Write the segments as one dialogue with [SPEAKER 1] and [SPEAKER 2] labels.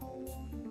[SPEAKER 1] home.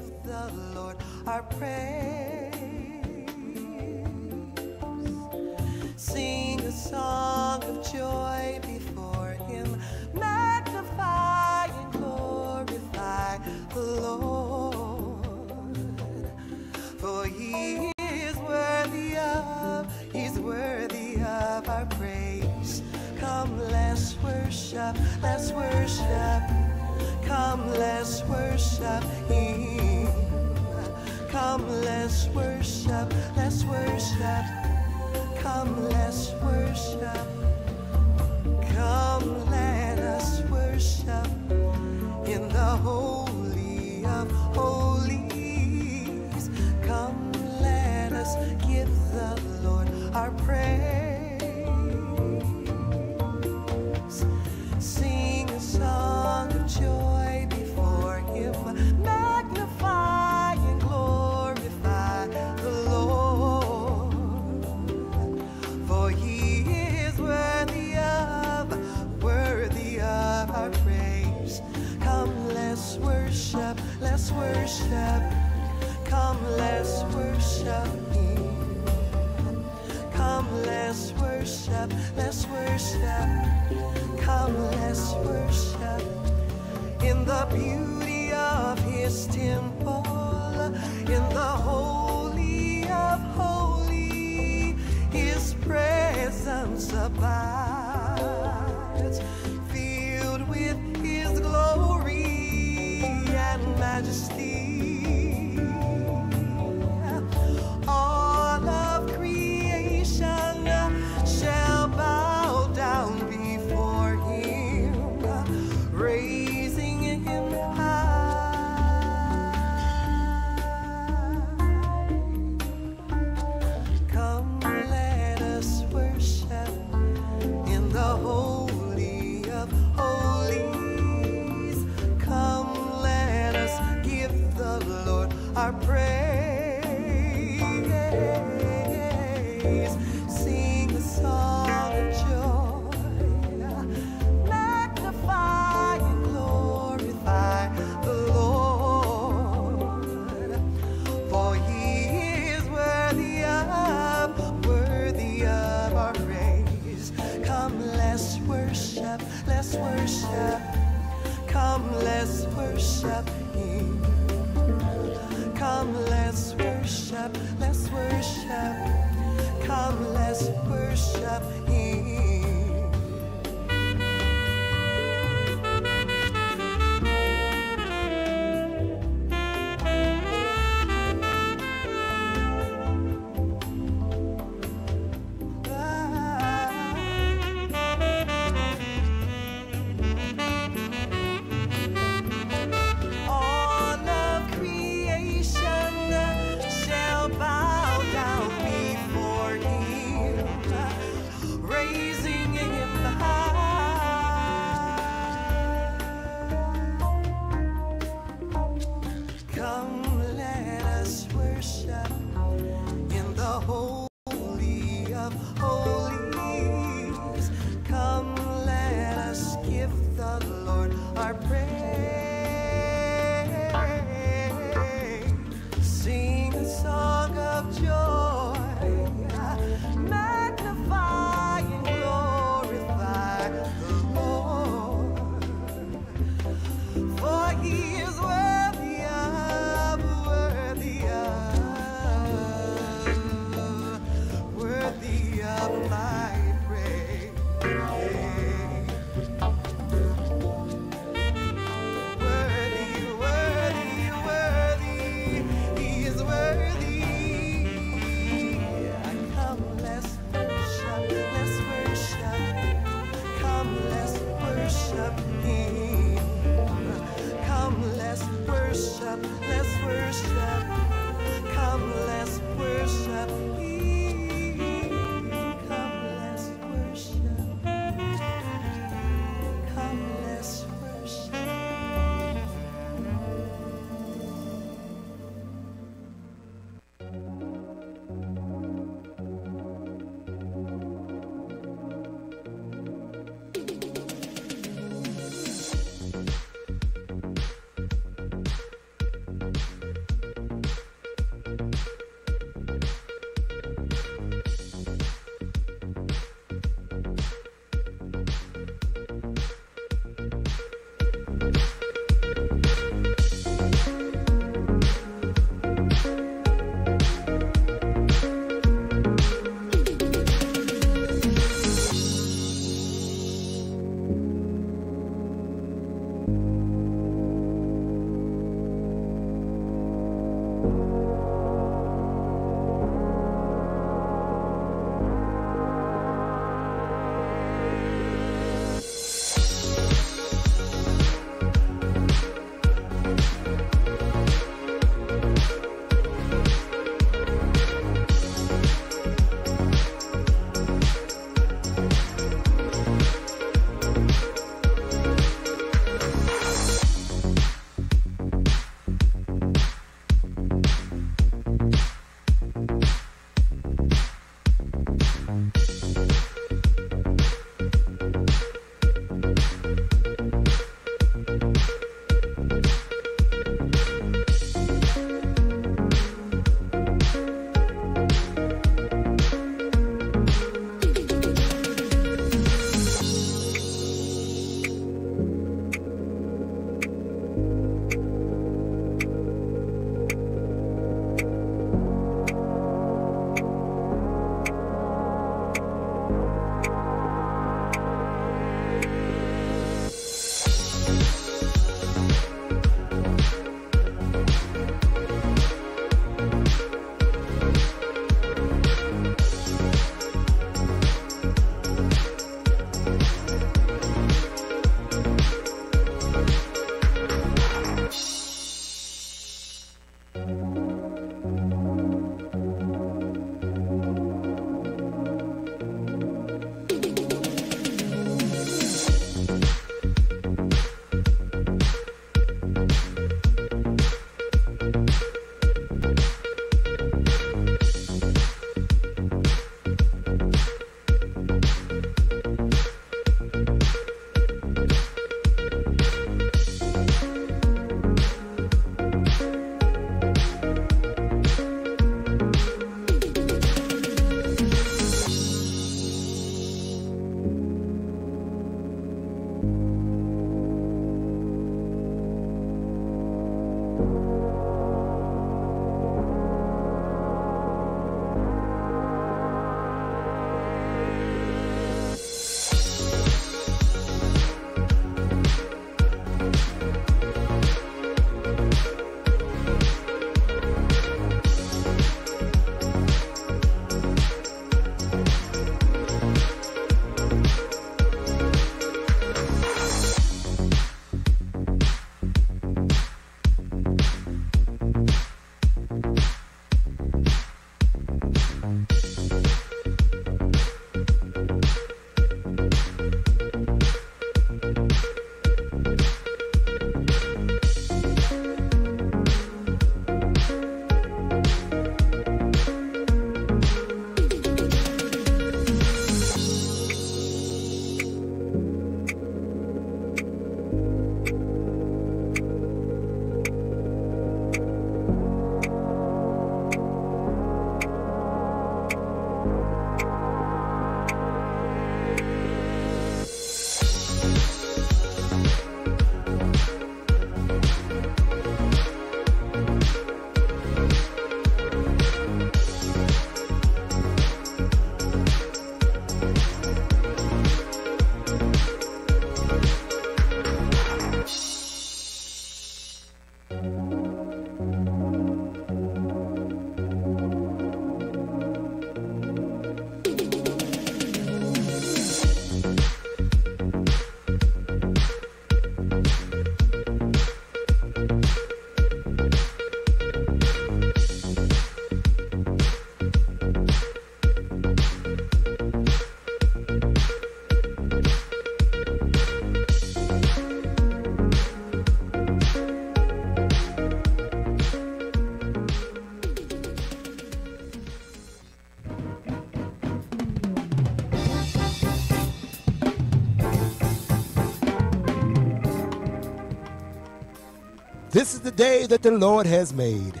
[SPEAKER 2] This is the day that the Lord has made.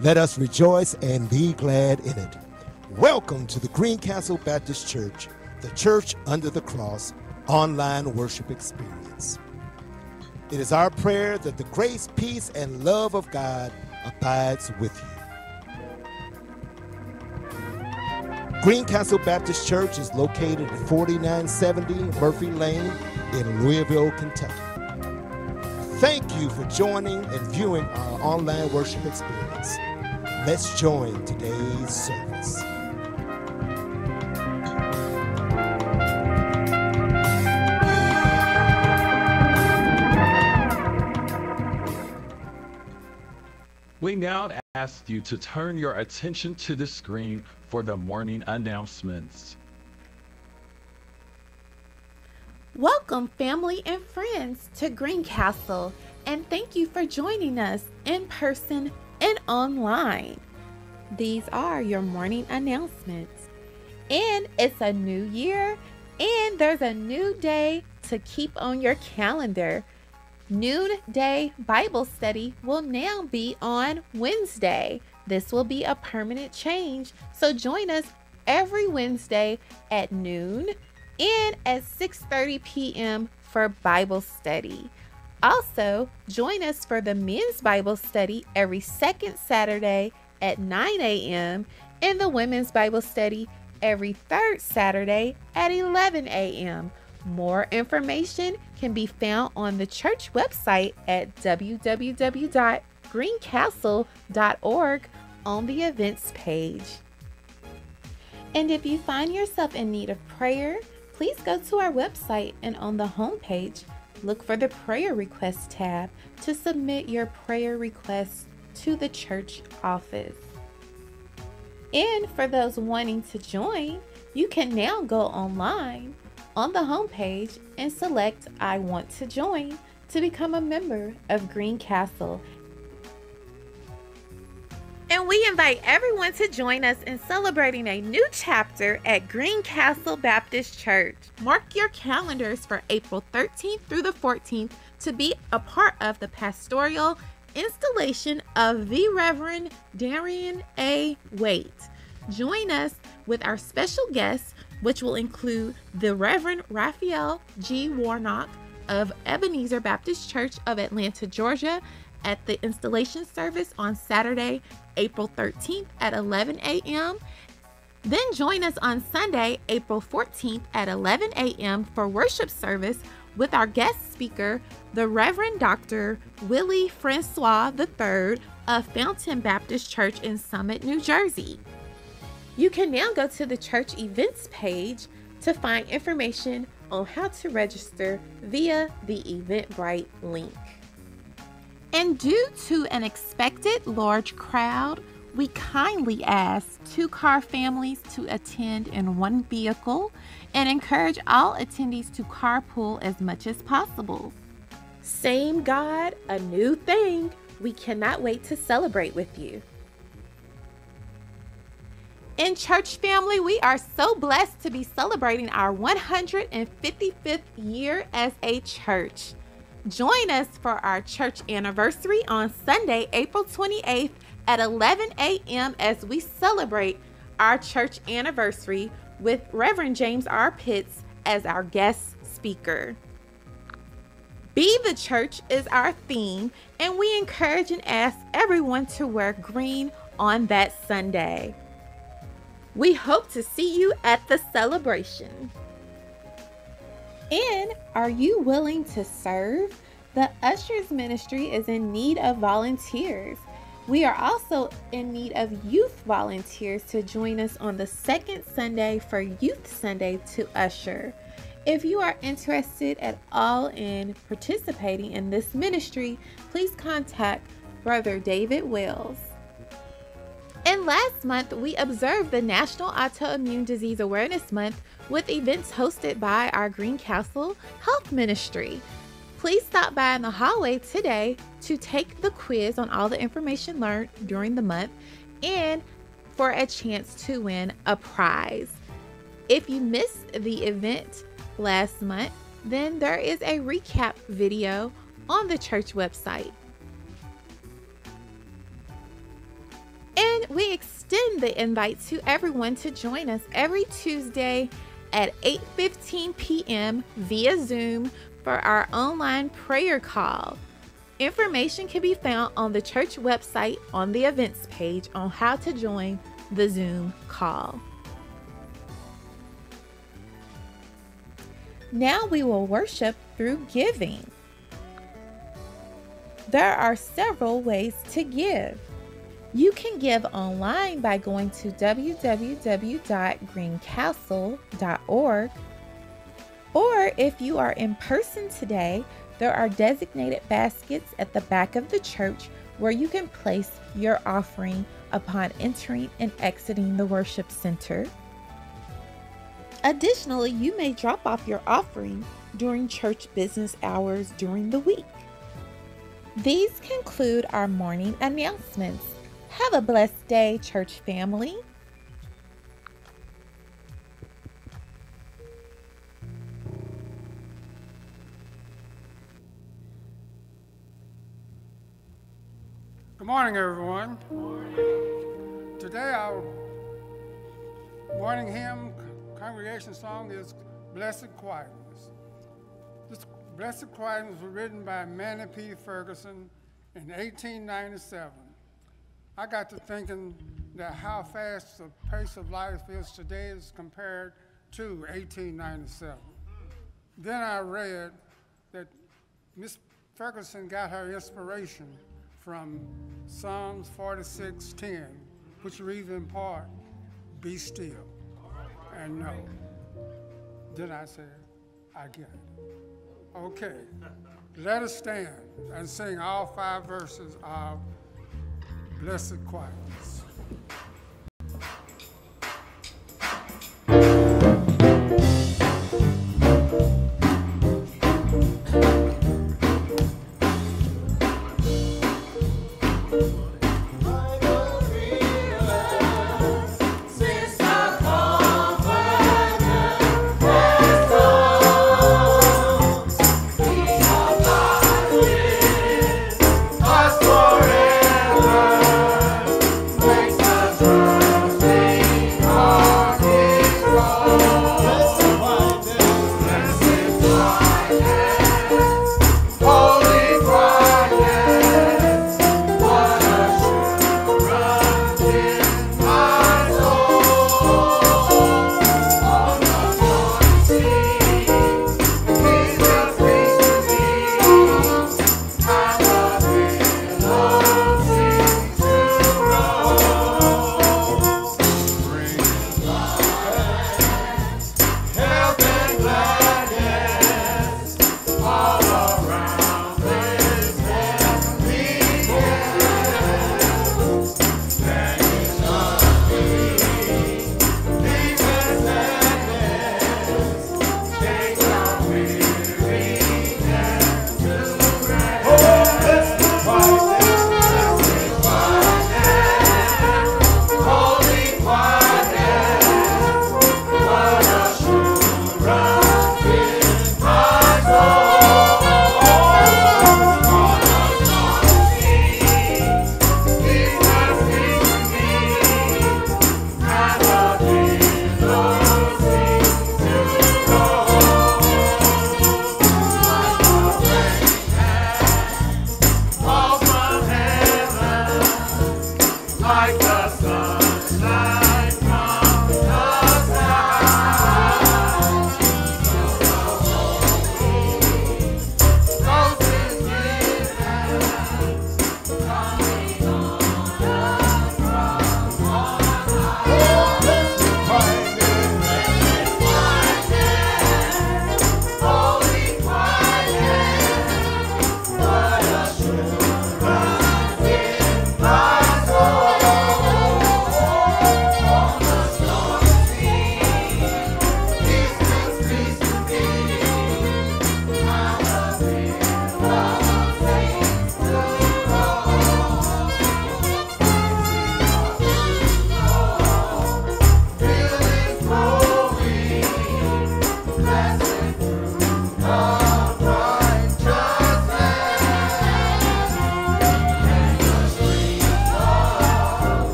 [SPEAKER 2] Let us rejoice and be glad in it. Welcome to the Greencastle Baptist Church, the church under the cross online worship experience. It is our prayer that the grace, peace, and love of God abides with you. Greencastle Baptist Church is located at 4970 Murphy Lane in Louisville, Kentucky. Thank you for joining and viewing our online worship experience. Let's join today's service.
[SPEAKER 3] We now ask you to turn your attention to the screen for the morning announcements.
[SPEAKER 4] Welcome, family and friends, to Greencastle, and thank you for joining us in person and online. These are your morning announcements. And it's a new year, and there's a new day to keep on your calendar. Noonday Bible study will now be on Wednesday. This will be a permanent change, so join us every Wednesday at noon and at 6:30 p.m. for Bible study. Also, join us for the men's Bible study every second Saturday at 9 a.m. and the women's Bible study every third Saturday at 11 a.m. More information can be found on the church website at www.greencastle.org on the events page. And if you find yourself in need of prayer, please go to our website and on the homepage, look for the prayer request tab to submit your prayer requests to the church office. And for those wanting to join, you can now go online on the homepage and select I want to join to become a member of Greencastle and we invite everyone to join us in celebrating a new chapter at Greencastle Baptist Church. Mark your calendars for April 13th through the 14th to be a part of the pastoral installation of the Reverend Darien A. Waite. Join us with our special guests, which will include the Reverend Raphael G. Warnock of Ebenezer Baptist Church of Atlanta, Georgia, at the installation service on Saturday, April 13th at 11 a.m. Then join us on Sunday, April 14th at 11 a.m. for worship service with our guest speaker, the Reverend Dr. Willie Francois III of Fountain Baptist Church in Summit, New Jersey. You can now go to the church events page to find information on how to register via the Eventbrite link. And due to an expected large crowd, we kindly ask two car families to attend in one vehicle and encourage all attendees to carpool as much as possible. Same God, a new thing. We cannot wait to celebrate with you. In church family, we are so blessed to be celebrating our 155th year as a church. Join us for our church anniversary on Sunday, April 28th at 11 a.m. as we celebrate our church anniversary with Reverend James R. Pitts as our guest speaker. Be the church is our theme, and we encourage and ask everyone to wear green on that Sunday. We hope to see you at the celebration. And are you willing to serve? The Ushers Ministry is in need of volunteers. We are also in need of youth volunteers to join us on the second Sunday for Youth Sunday to usher. If you are interested at all in participating in this ministry, please contact Brother David Wells. And last month, we observed the National Autoimmune Disease Awareness Month with events hosted by our Greencastle Health Ministry. Please stop by in the hallway today to take the quiz on all the information learned during the month and for a chance to win a prize. If you missed the event last month, then there is a recap video on the church website. We extend the invite to everyone to join us every Tuesday at 8:15 p.m. via Zoom for our online prayer call. Information can be found on the church website on the events page on how to join the Zoom call. Now we will worship through giving. There are several ways to give. You can give online by going to www.greencastle.org. Or if you are in person today, there are designated baskets at the back of the church where you can place your offering upon entering and exiting the worship center. Additionally, you may drop off your offering during church business hours during the week. These conclude our morning announcements. Have a blessed day, church family.
[SPEAKER 5] Good morning, everyone. Today, our morning hymn congregation song is Blessed Quietness. This Blessed Quietness was written by Manie P. Ferguson in 1897. I got to thinking that how fast the pace of life is today as compared to 1897. Then I read that Miss Ferguson got her inspiration from Psalms 46:10, which reads in part, "Be still and know." Then I said. I get it. Okay, let us stand and sing all five verses of Blessed Quietness.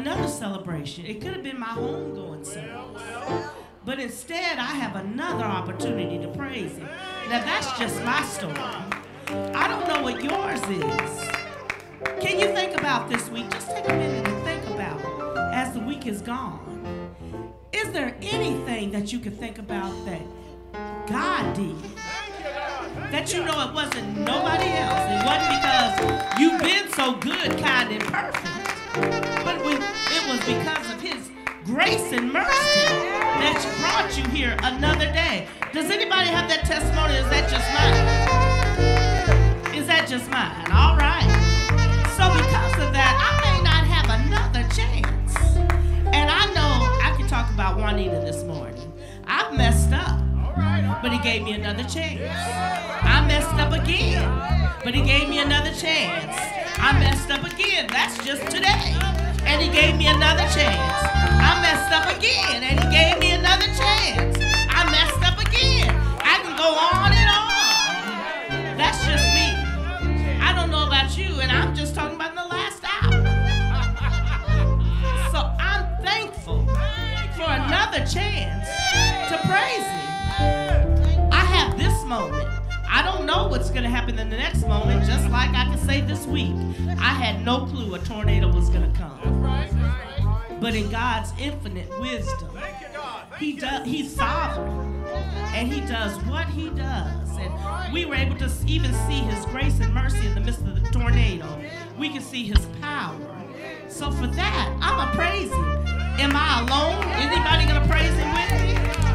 [SPEAKER 6] Another celebration. It could have been my homegoing service. But instead, I have another opportunity to praise Him. Now, that's just my story. I don't know what yours is. Can you think about this week? Just take a minute and think about as the week is gone. Is there anything that you could think about that God did? That you know it wasn't nobody else. It wasn't because you've been so good, kind, and perfect. But it was because of His grace and mercy that brought you here another day. Does anybody have that testimony? Is that just mine? Is that just mine? All right. So because of that, I may not have another chance. And I know I can talk about Juanita this morning. I've messed up, but he gave me another chance. I messed up again, but he gave me another chance. I messed up again. That's just today. And he gave me another chance. I messed up again, and he gave me another chance. I messed up again. I can go on and on. That's just me. I don't know about you, and I'm just talking about the last hour. So I'm thankful for another chance to praise him. I moment. I don't know what's going to happen in the next moment, just like I can say this week. I had no clue a tornado was going to come. But in God's infinite wisdom, He does He's sovereign. And He does what He does. And we were able to even see His grace and mercy in the midst of the tornado. We can see His power. So for that, I'm a praise Him. Am I alone? Anybody gonna praise Him with me?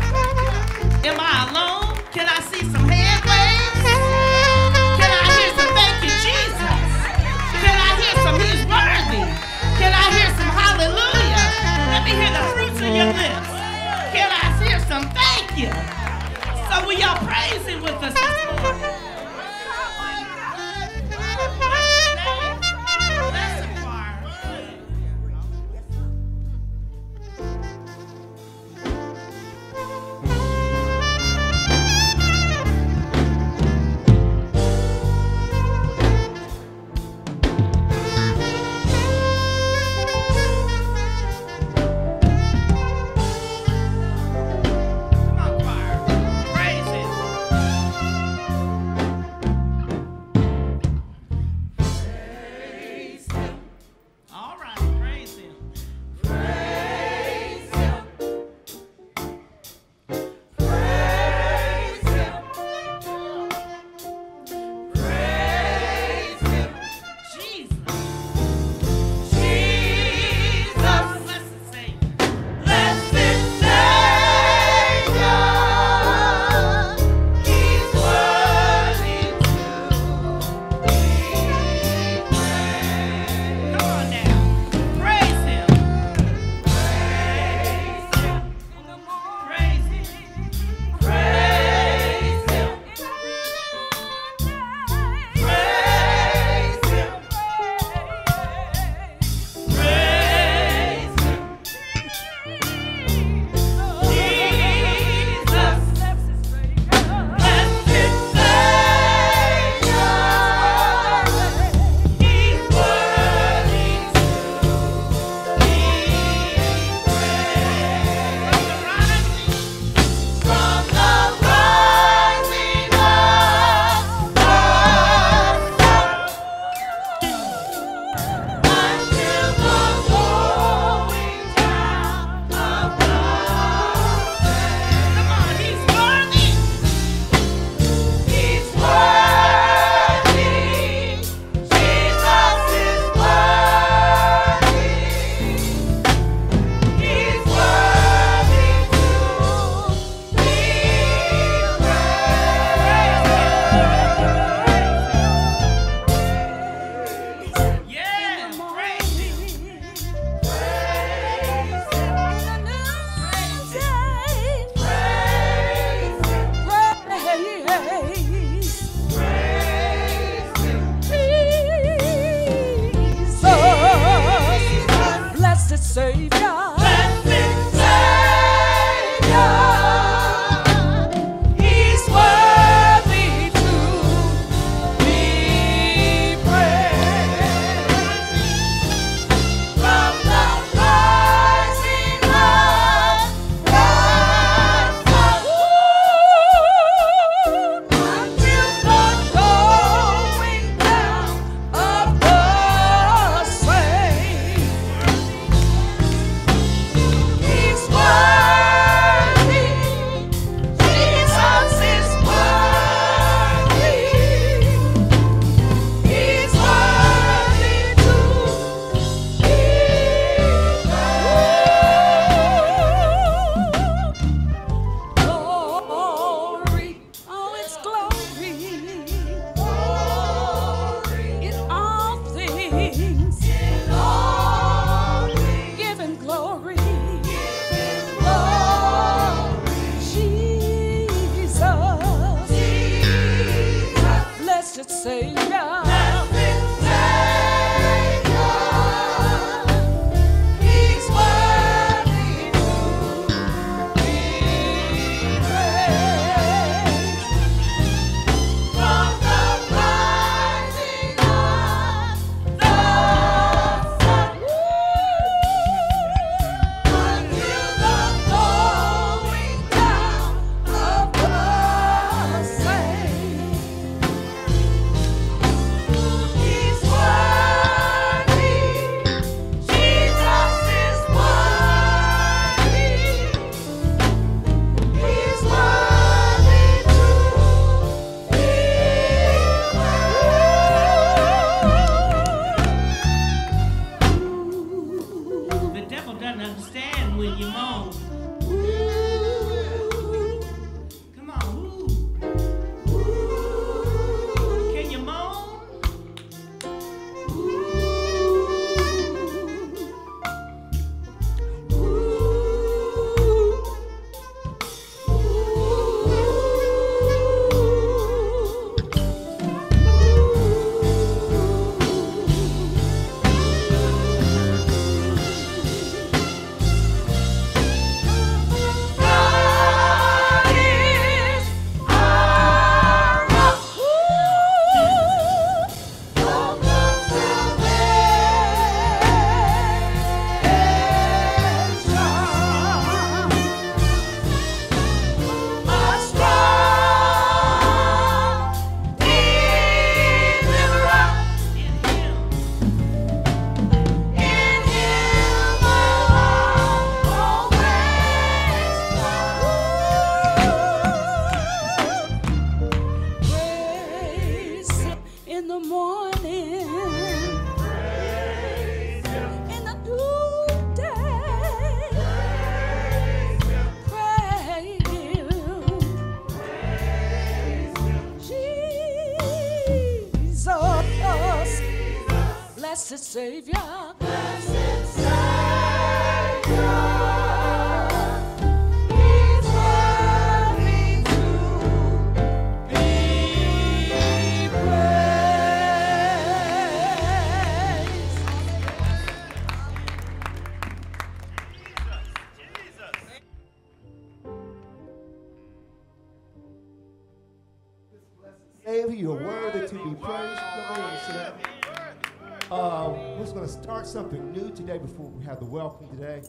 [SPEAKER 2] Just going to start something new today before we have the welcome today.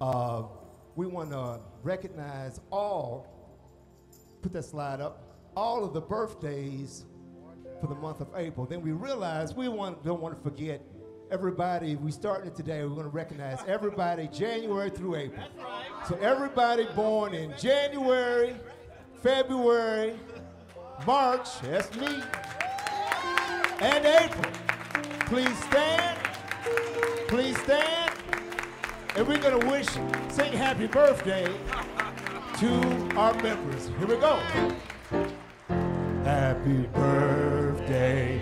[SPEAKER 2] Uh, we want to recognize all, put that slide up, all of the birthdays for the month of April. Then we realize we want, don't want to forget everybody. We starting today. We're going to recognize everybody January through April. So everybody born in January, February, March, that's me, and April. Please stand. Please stand. And we're going to wish, sing happy birthday to our members. Here we go. Happy birthday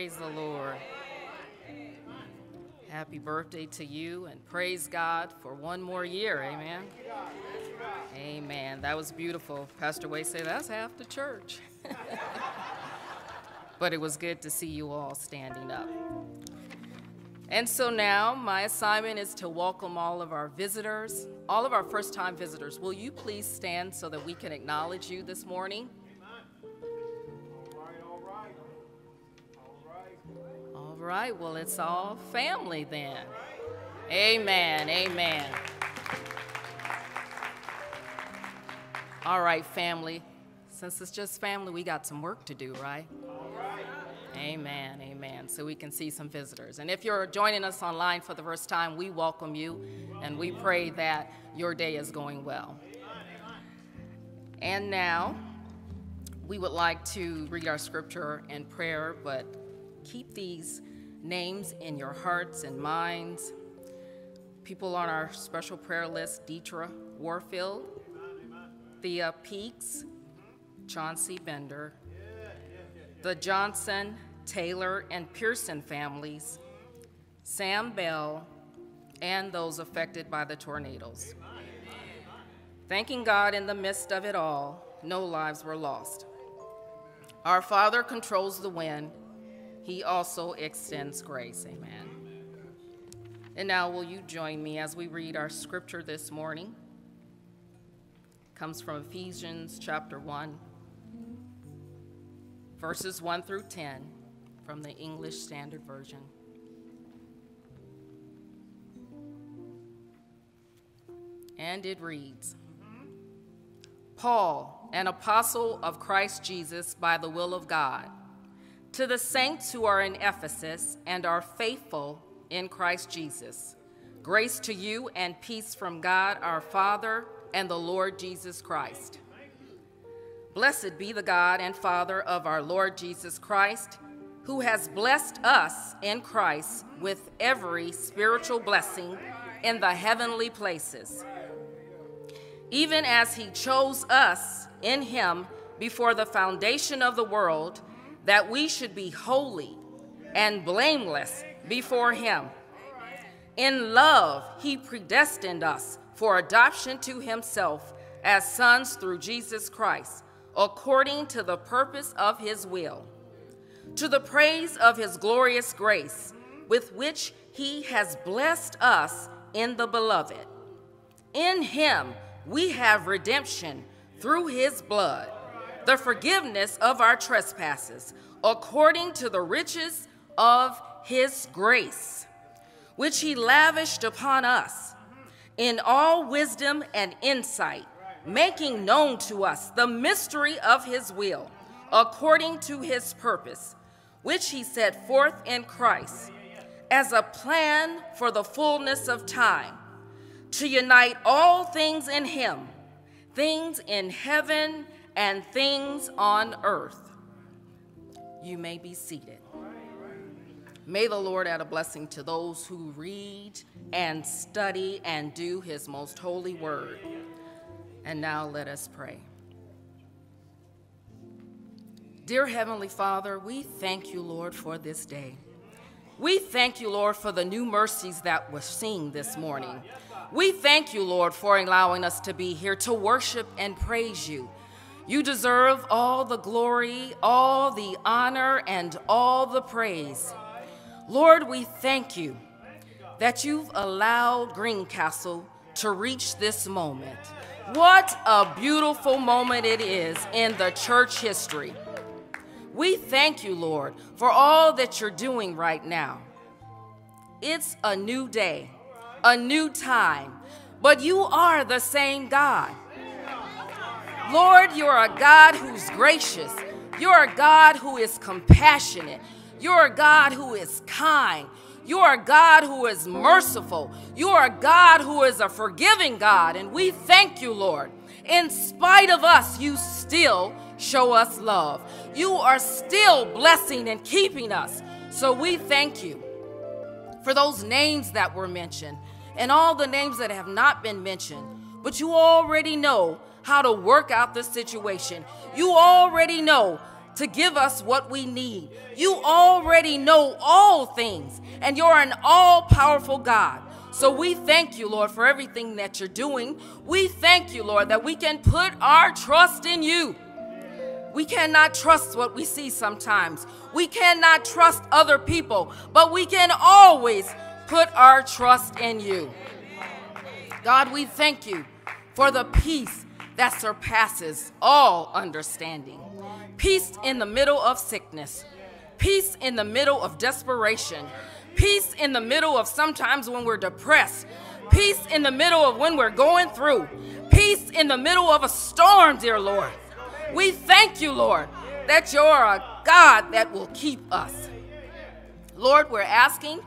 [SPEAKER 7] Praise the Lord. Happy birthday to you and praise God for one more year. Amen. Amen. That was beautiful. Pastor Waite said that's half the church. but it was good to see you all standing up. And so now my assignment is to welcome all of our visitors, all of our first time visitors. Will you please stand so that we can acknowledge you this morning? Right, well, it's all family then. Amen, amen. All right, family. Since it's just family, we got some work to do, right? Amen, amen. So we can see some visitors. And if you're joining us online for the first time, we welcome you and we pray that your day is going well. And now, we would like to read our scripture and prayer, but keep these names in your hearts and minds. People on our special prayer list Deetra Warfield, Thea Peaks, Chauncey Bender, the Johnson, Taylor, and Pearson families, Sam Bell, and those affected by the tornadoes. Thanking God in the midst of it all, no lives were lost. Our Father controls the wind. He also extends grace. Amen. And now, will you join me as we read our scripture this morning? It Comes from Ephesians chapter 1, verses 1 through 10 from the English Standard Version. And it reads Paul, an apostle of Christ Jesus by the will of God, to the saints who are in Ephesus and are faithful in Christ Jesus, grace to you and peace from God our Father and the Lord Jesus Christ. Blessed be the God and Father of our Lord Jesus Christ, who has blessed us in Christ with every spiritual blessing in the heavenly places, even as he chose us in him before the foundation of the world, that we should be holy and blameless before him. In love, he predestined us for adoption to himself as sons through Jesus Christ, according to the purpose of his will, to the praise of his glorious grace, with which he has blessed us in the beloved. In him we have redemption through his blood, the forgiveness of our trespasses, according to the riches of his grace, which he lavished upon us in all wisdom and insight, making known to us the mystery of his will, according to his purpose, which he set forth in Christ as a plan for the fullness of time, to unite all things in him, things in heaven and things on earth. You may be seated. May the Lord add a blessing to those who read and study and do his most holy word. And now let us pray. Dear Heavenly Father, we thank you, Lord, for this day. We thank you, Lord, for the new mercies that we're seeing this morning. We thank you, Lord, for allowing us to be here to worship and praise you. You deserve all the glory, all the honor, and all the praise. Lord, we thank you that you've allowed Greencastle to reach this moment. What a beautiful moment it is in the church history. We thank you, Lord, for all that you're doing right now. It's a new day, a new time, but you are the same God. Lord, you're a God who's gracious. You're a God who is compassionate. You're a God who is kind. You are a God who is merciful. You are a God who is a forgiving God. And we thank you, Lord. In spite of us, you still show us love. You are still blessing and keeping us. So we thank you for those names that were mentioned and all the names that have not been mentioned. But you already know how to work out the situation. You already know to give us what we need. You already know all things, and you're an all powerful God. So we thank you, Lord, for everything that you're doing. We thank you, Lord, that we can put our trust in you. We cannot trust what we see sometimes. We cannot trust other people, but we can always put our trust in you. God, we thank you for the peace that surpasses all understanding. Peace in the middle of sickness, peace in the middle of desperation, peace in the middle of sometimes when we're depressed, peace in the middle of when we're going through, peace in the middle of a storm, dear Lord. We thank you, Lord, that you're a God that will keep us. Lord, we're asking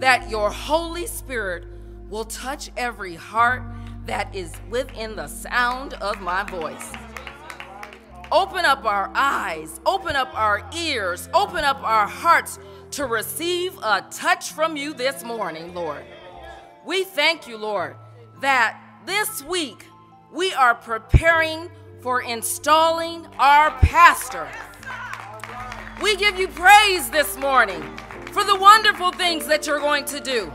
[SPEAKER 7] that your Holy Spirit will touch every heart that is within the sound of my voice. Open up our eyes, open up our ears, open up our hearts to receive a touch from you this morning, Lord. We thank you, Lord, that this week we are preparing for installing our pastor. We give you praise this morning for the wonderful things that you're going to do.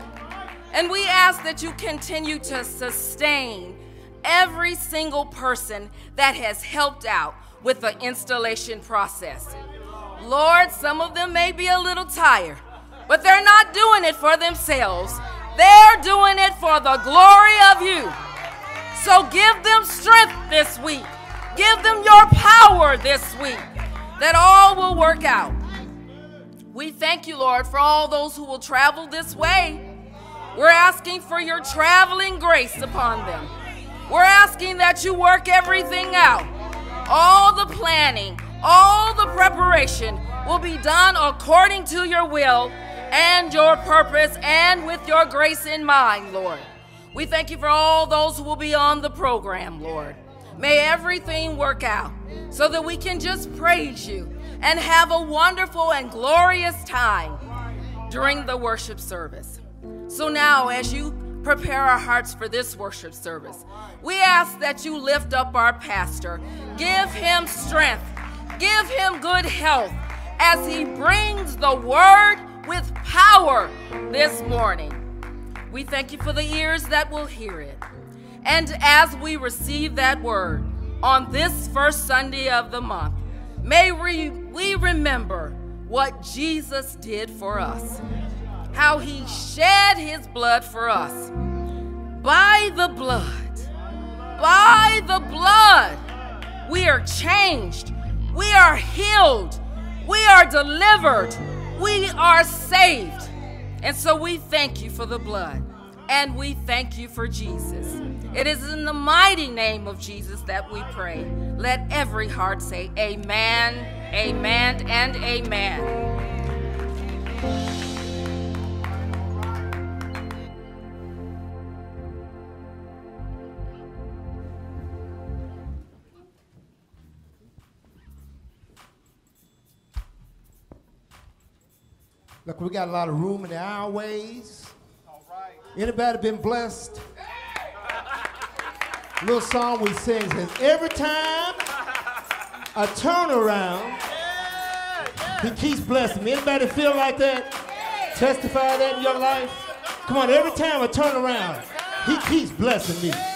[SPEAKER 7] And we ask that you continue to sustain every single person that has helped out with the installation process. Lord, some of them may be a little tired, but they're not doing it for themselves. They're doing it for the glory of you. So give them strength this week. Give them your power this week that all will work out. We thank you, Lord, for all those who will travel this way. We're asking for your traveling grace upon them. We're asking that you work everything out. All the planning, all the preparation will be done according to your will and your purpose and with your grace in mind, Lord. We thank you for all those who will be on the program, Lord. May everything work out so that we can just praise you and have a wonderful and glorious time during the worship service. So now, as you prepare our hearts for this worship service, we ask that you lift up our pastor. Give him strength, give him good health as he brings the word with power this morning. We thank you for the ears that will hear it. And as we receive that word on this first Sunday of the month, may we, we remember what Jesus did for us how he shed his blood for us. By the blood, by the blood, we are changed, we are healed, we are delivered, we are saved. And so we thank you for the blood. and we thank you for Jesus. It is in the mighty name of Jesus that we pray. Let every heart say, Amen, Amen, and Amen.
[SPEAKER 2] Look, we got a lot of room in the airways. Anybody been blessed? Little song we sing says, every time I turn around, he keeps blessing me. Anybody feel like that? Testify that in your life? Come on, every time I turn around, he keeps blessing me.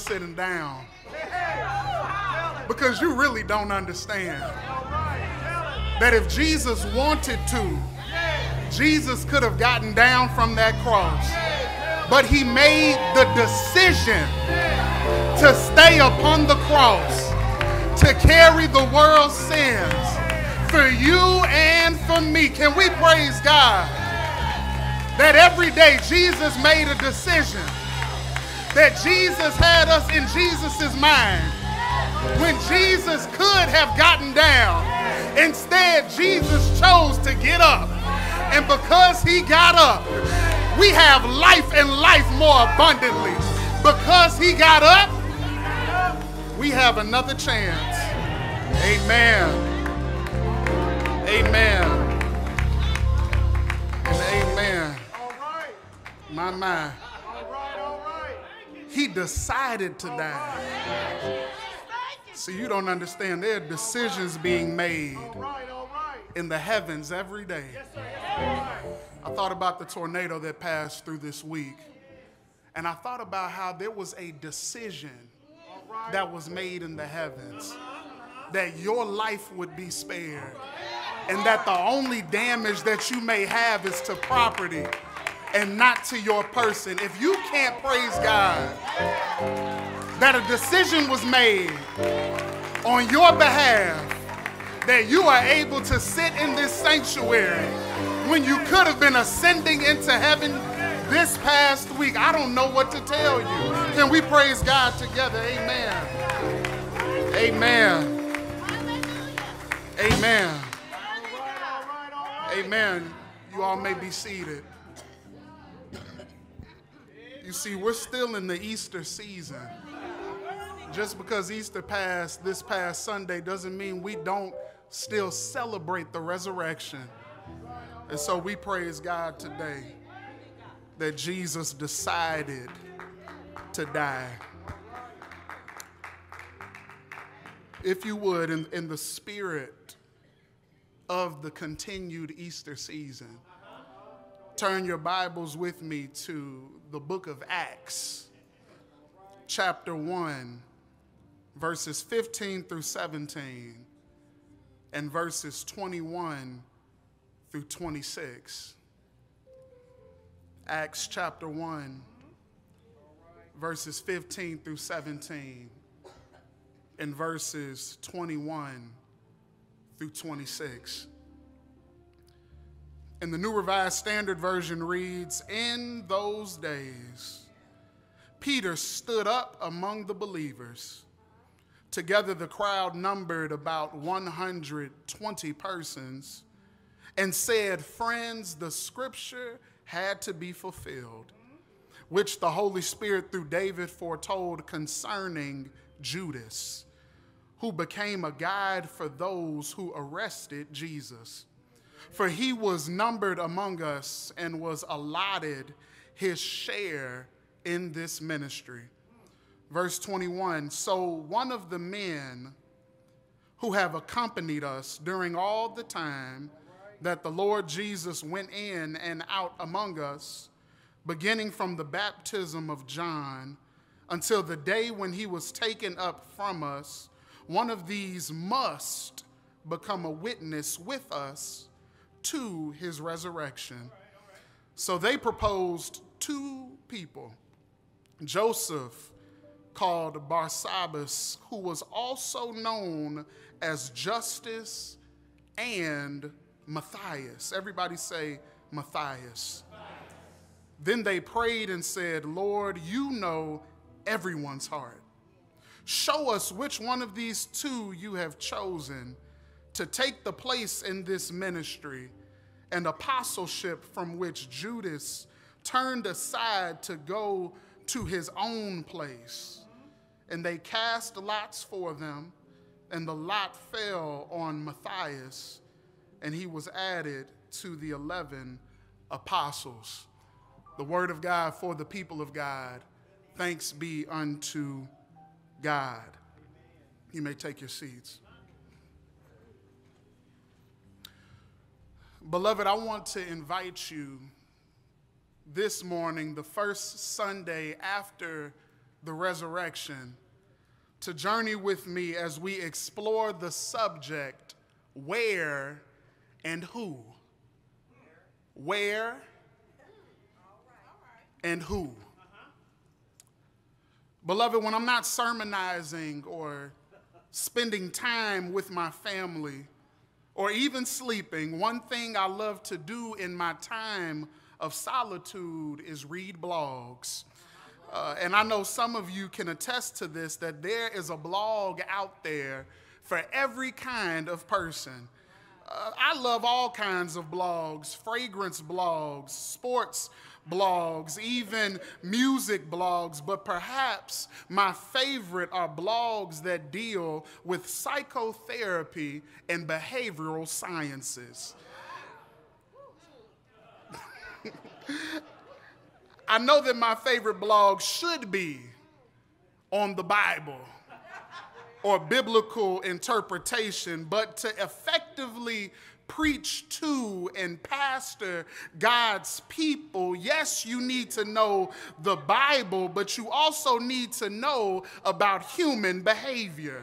[SPEAKER 8] Sitting down because you really don't understand that if Jesus wanted to, Jesus could have gotten down from that cross. But he made the decision to stay upon the cross, to carry the world's sins for you and for me. Can we praise God that every day Jesus made a decision, that Jesus had us in Jesus' mind when Jesus could have gotten down. Instead, Jesus chose to get up. And because he got up, we have life and life more abundantly. Because he got up, we have another chance. Amen. Amen. And amen. My mind. Decided to die. See, you don't understand. There are decisions being made in the heavens every day. I thought about the tornado that passed through this week, and I thought about how there was a decision that was made in the heavens that your life would be spared, and that the only damage that you may have is to property and not to your person. If you can't praise God, that a decision was made on your behalf that you are able to sit in this sanctuary when you could have been ascending into heaven this past week. I don't know what to tell you. Can we praise God together? Amen. Amen. Amen. Amen. You all may be seated. You see, we're still in the Easter season. Just because Easter passed this past Sunday doesn't mean we don't still celebrate the resurrection. And so we praise God today that Jesus decided to die. If you would, in, in the spirit of the continued Easter season, turn your Bibles with me to the book of Acts, chapter 1, verses 15 through 17, and verses 21 through 26. Acts chapter 1, verses 15 through 17, and verses 21 through 26. And the New Revised Standard Version reads In those days, Peter stood up among the believers. Together, the crowd numbered about 120 persons and said, Friends, the scripture had to be fulfilled, which the Holy Spirit through David foretold concerning Judas, who became a guide for those who arrested Jesus. For he was numbered among us and was allotted his share in this ministry. Verse 21 So one of the men who have accompanied us during all the time that the Lord Jesus went in and out among us, beginning from the baptism of John until the day when he was taken up from us, one of these must become a witness with us to his resurrection. So they proposed two people Joseph, called Barsabbas, who was also known as Justus, and Matthias. Everybody say Matthias. Then they prayed and said, Lord, you know everyone's heart. Show us which one of these two you have chosen to take the place in this ministry and apostleship from which Judas turned aside to go to his own place. And they cast lots for them, and the lot fell on Matthias, and he was added to the 11 apostles. the word of God for the people of God. Thanks be unto God. You may take your seats. Beloved, I want to invite you this morning, the first Sunday after the resurrection, to journey with me as we explore the subject where and who. Where and who. Beloved, when I'm not sermonizing or spending time with my family or even sleeping, one thing I love to do in my time of solitude is read blogs. Uh, and I know some of you can attest to this that there is a blog out there for every kind of person. Uh, I love all kinds of blogs fragrance blogs, sports blogs, even music blogs, but perhaps my favorite are blogs that deal with psychotherapy and behavioral sciences. I know that my favorite blog should be on the Bible or biblical interpretation, but to effectively preach to and pastor God's people, yes, you need to know the Bible, but you also need to know about human behavior.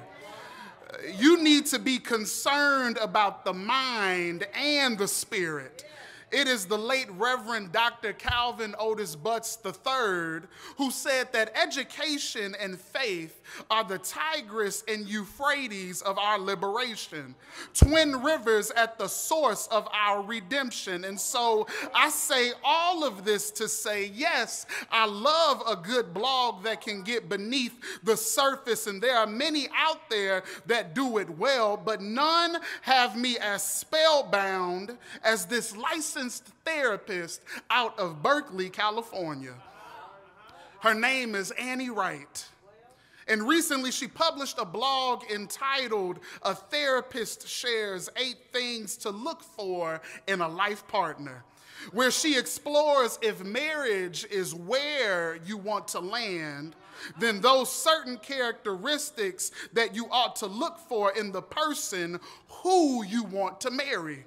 [SPEAKER 8] You need to be concerned about the mind and the spirit. It is the late Reverend Dr. Calvin Otis Butts III who said that education and faith are the Tigris and Euphrates of our liberation, twin rivers at the source of our redemption. And so I say all of this to say, yes, I love a good blog that can get beneath the surface, and there are many out there that do it well, but none have me as spellbound as this licensed therapist out of Berkeley, California. Her name is Annie Wright. And recently, she published a blog entitled A Therapist Shares Eight Things to Look For in a Life Partner, where she explores if marriage is where you want to land, then those certain characteristics that you ought to look for in the person who you want to marry.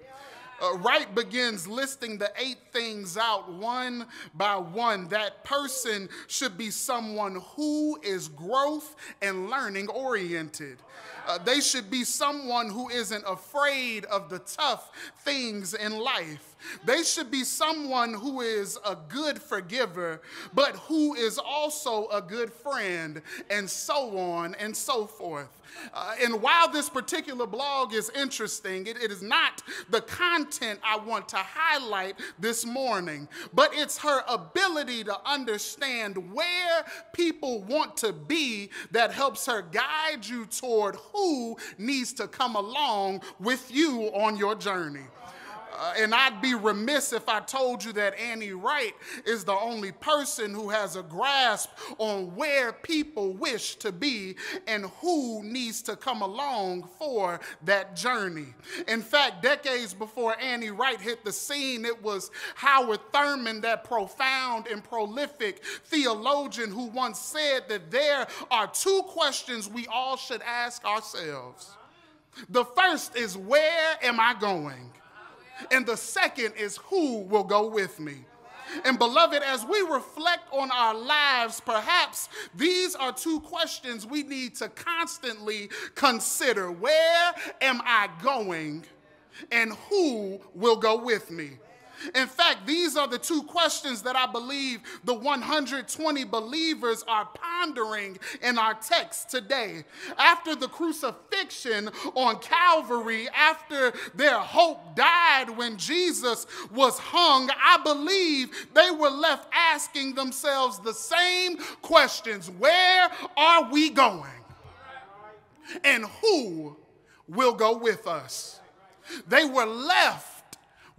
[SPEAKER 8] Uh, Wright begins listing the eight things out one by one. That person should be someone who is growth and learning oriented. Uh, they should be someone who isn't afraid of the tough things in life. They should be someone who is a good forgiver, but who is also a good friend, and so on and so forth. Uh, and while this particular blog is interesting, it, it is not the content I want to highlight this morning, but it's her ability to understand where people want to be that helps her guide you toward who needs to come along with you on your journey. Uh, and I'd be remiss if I told you that Annie Wright is the only person who has a grasp on where people wish to be and who needs to come along for that journey. In fact, decades before Annie Wright hit the scene, it was Howard Thurman, that profound and prolific theologian, who once said that there are two questions we all should ask ourselves. The first is, Where am I going? And the second is who will go with me. And beloved, as we reflect on our lives, perhaps these are two questions we need to constantly consider. Where am I going? And who will go with me? In fact, these are the two questions that I believe the 120 believers are pondering in our text today. After the crucifixion on Calvary, after their hope died when Jesus was hung, I believe they were left asking themselves the same questions Where are we going? And who will go with us? They were left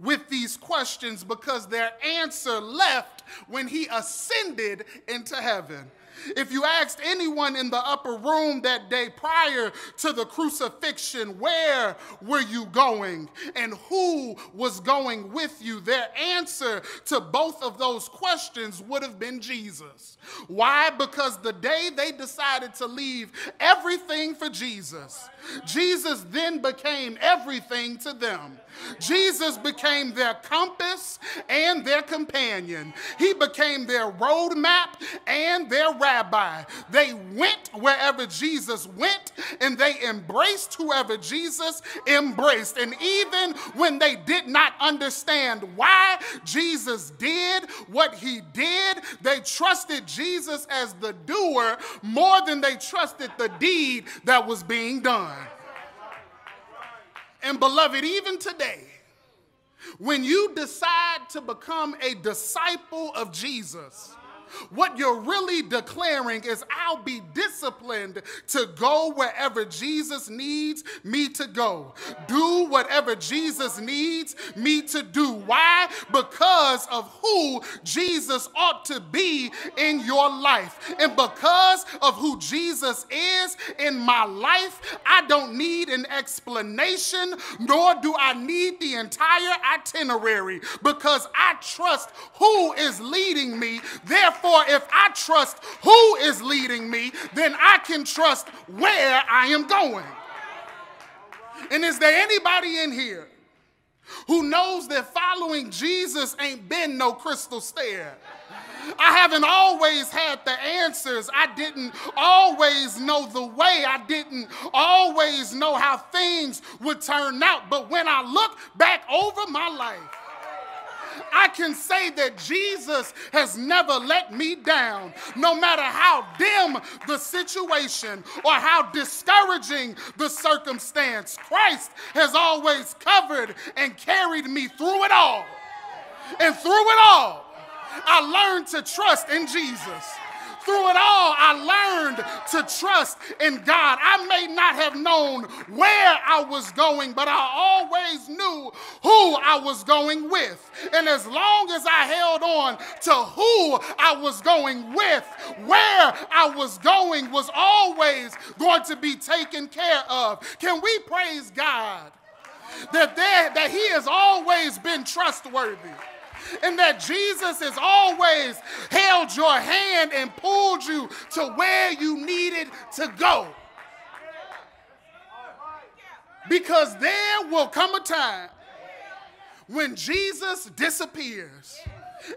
[SPEAKER 8] with these questions because their answer left when he ascended into heaven. If you asked anyone in the upper room that day prior to the crucifixion, where were you going and who was going with you, their answer to both of those questions would have been Jesus. Why? Because the day they decided to leave everything for Jesus, Jesus then became everything to them. Jesus became their compass and their companion. He became their roadmap and their rabbi. They went wherever Jesus went and they embraced whoever Jesus embraced. And even when they did not understand why Jesus did what he did, they trusted Jesus as the doer more than they trusted the deed that was being done. And beloved, even today, when you decide to become a disciple of Jesus, what you're really declaring is, I'll be disciplined to go wherever Jesus needs me to go. Do whatever Jesus needs me to do. Why? Because of who Jesus ought to be in your life. And because of who Jesus is in my life, I don't need an explanation, nor do I need the entire itinerary, because I trust who is leading me. Therefore, Therefore, if I trust who is leading me, then I can trust where I am going. And is there anybody in here who knows that following Jesus ain't been no crystal stair? I haven't always had the answers. I didn't always know the way. I didn't always know how things would turn out. But when I look back over my life, I can say that Jesus has never let me down, no matter how dim the situation or how discouraging the circumstance. Christ has always covered and carried me through it all. And through it all, I learned to trust in Jesus. Through it all, I learned to trust in God. I may not have known where I was going, but I always knew who I was going with. And as long as I held on to who I was going with, where I was going was always going to be taken care of. Can we praise God that, there, that He has always been trustworthy? And that Jesus has always held your hand and pulled you to where you needed to go. Because there will come a time when Jesus disappears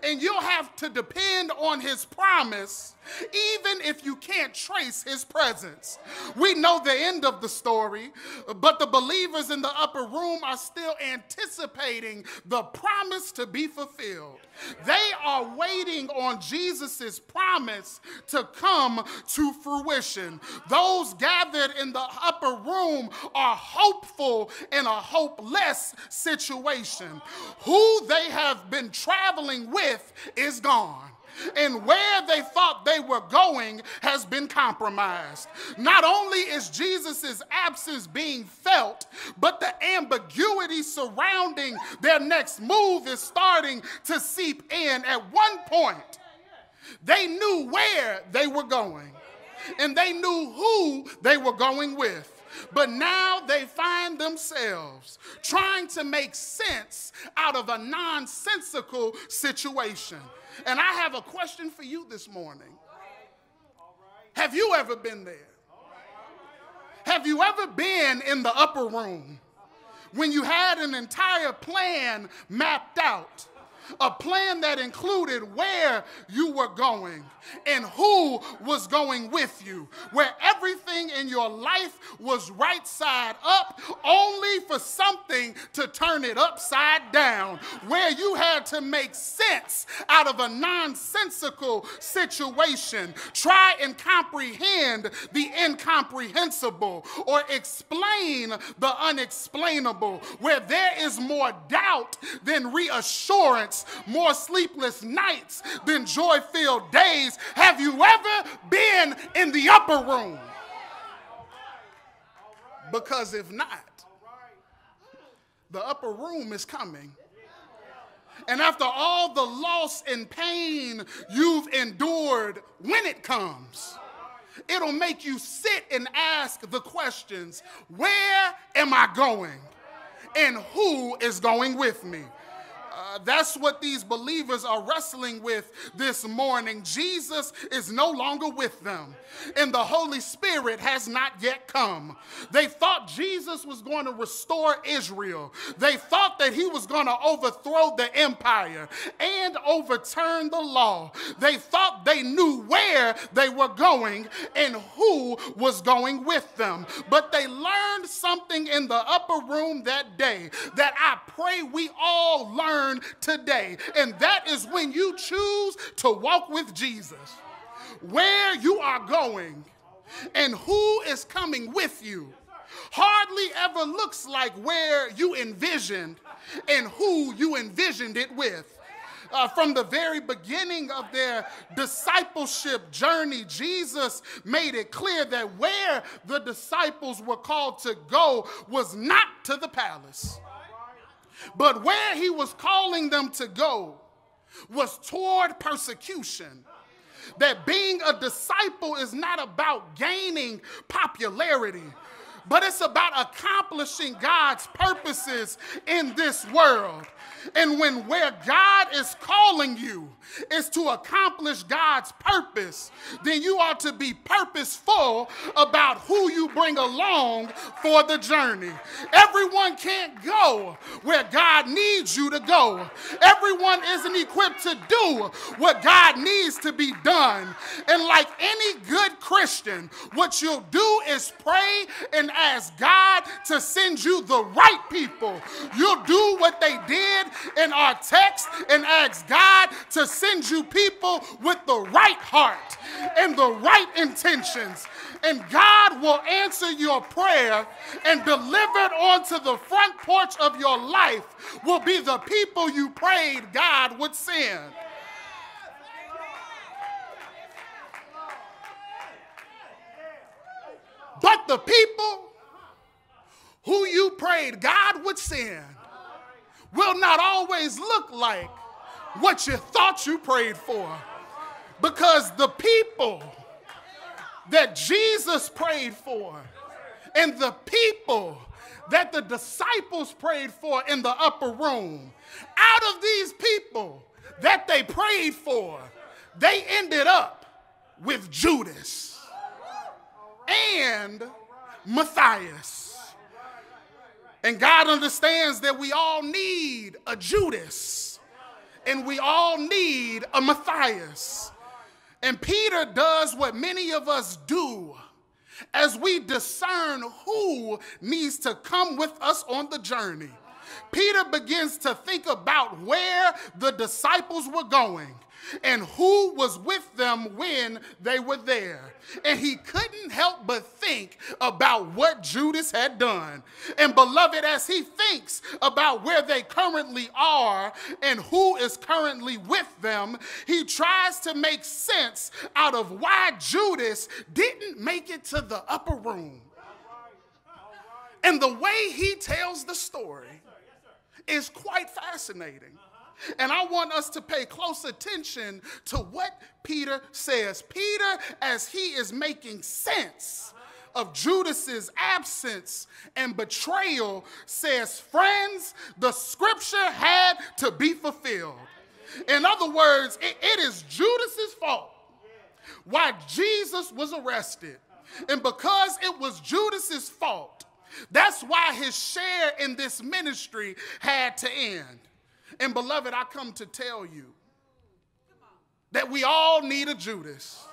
[SPEAKER 8] and you'll have to depend on his promise even if you can't trace his presence. We know the end of the story, but the believers in the upper room are still anticipating the promise to be fulfilled. They are waiting on Jesus' promise to come to fruition. Those gathered in the upper room are hopeful in a hopeless situation. Who they have been traveling with is gone and where they thought they were going has been compromised. Not only is Jesus' absence being felt, but the ambiguity surrounding their next move is starting to seep in. At one point, they knew where they were going, and they knew who they were going with. But now they find themselves trying to make sense out of a nonsensical situation. And I have a question for you this morning. Have you ever been there? Have you ever been in the upper room when you had an entire plan mapped out? A plan that included where you were going and who was going with you, where everything in your life was right side up, only for something to turn it upside down, where you had to make sense out of a nonsensical situation, try and comprehend the incomprehensible, or explain the unexplainable, where there is more doubt than reassurance more sleepless nights than joy filled days. Have you ever been in the upper room? Because if not, the upper room is coming. And after all the loss and pain you've endured when it comes. It'll make you sit and ask the questions where am I going? And who is going with me? Uh, that's what these believers are wrestling with this morning. Jesus is no longer with them, and the Holy Spirit has not yet come. They thought Jesus was going to restore Israel, they thought that he was going to overthrow the empire and overturn the law. They thought they knew where they were going and who was going with them. But they learned something in the upper room that day that I pray we all today. And that is when you choose to walk with Jesus, where you are going and who is coming with you hardly ever looks like where you envisioned and who you envisioned it with. Uh, from the very beginning of their discipleship journey, Jesus made it clear that where the disciples were called to go was not to the palace. But where he was calling them to go was toward persecution. That being a disciple is not about gaining popularity, but it's about accomplishing God's purposes in this world. And when where God is calling you is to accomplish God's purpose, then you ought to be purposeful about who you bring along for the journey. Everyone can't go where God needs you to go. Everyone isn't equipped to do what God needs to be done. And like any good Christian, what you'll do is pray and ask God to send you the right people. You'll do what they did in our text and ask God to send you people with the right heart and the right intentions. And God will answer your prayer and delivered onto the front porch of your life will be the people you prayed God would send. But the people who you prayed God would send will not always look like what you thought you prayed for. Because the people that Jesus prayed for and the people that the disciples prayed for in the upper room, out of these people that they prayed for, they ended up with Judas and Matthias. And God understands that we all need a Judas and we all need a Matthias. And Peter does what many of us do as we discern who needs to come with us on the journey. Peter begins to think about where the disciples were going and who was with them when they were there. And he couldn't help but think about what Judas had done. And beloved, as he thinks about where they currently are and who is currently with them, he tries to make sense out of why Judas didn't make it to the upper room. And the way he tells the story is quite fascinating. And I want us to pay close attention to what Peter says. Peter, as he is making sense of Judas's absence and betrayal, says, Friends, the scripture had to be fulfilled. In other words, it, it is Judas's fault why Jesus was arrested. And because it was Judas's fault, that's why his share in this ministry had to end. And beloved, I come to tell you that we all need a Judas.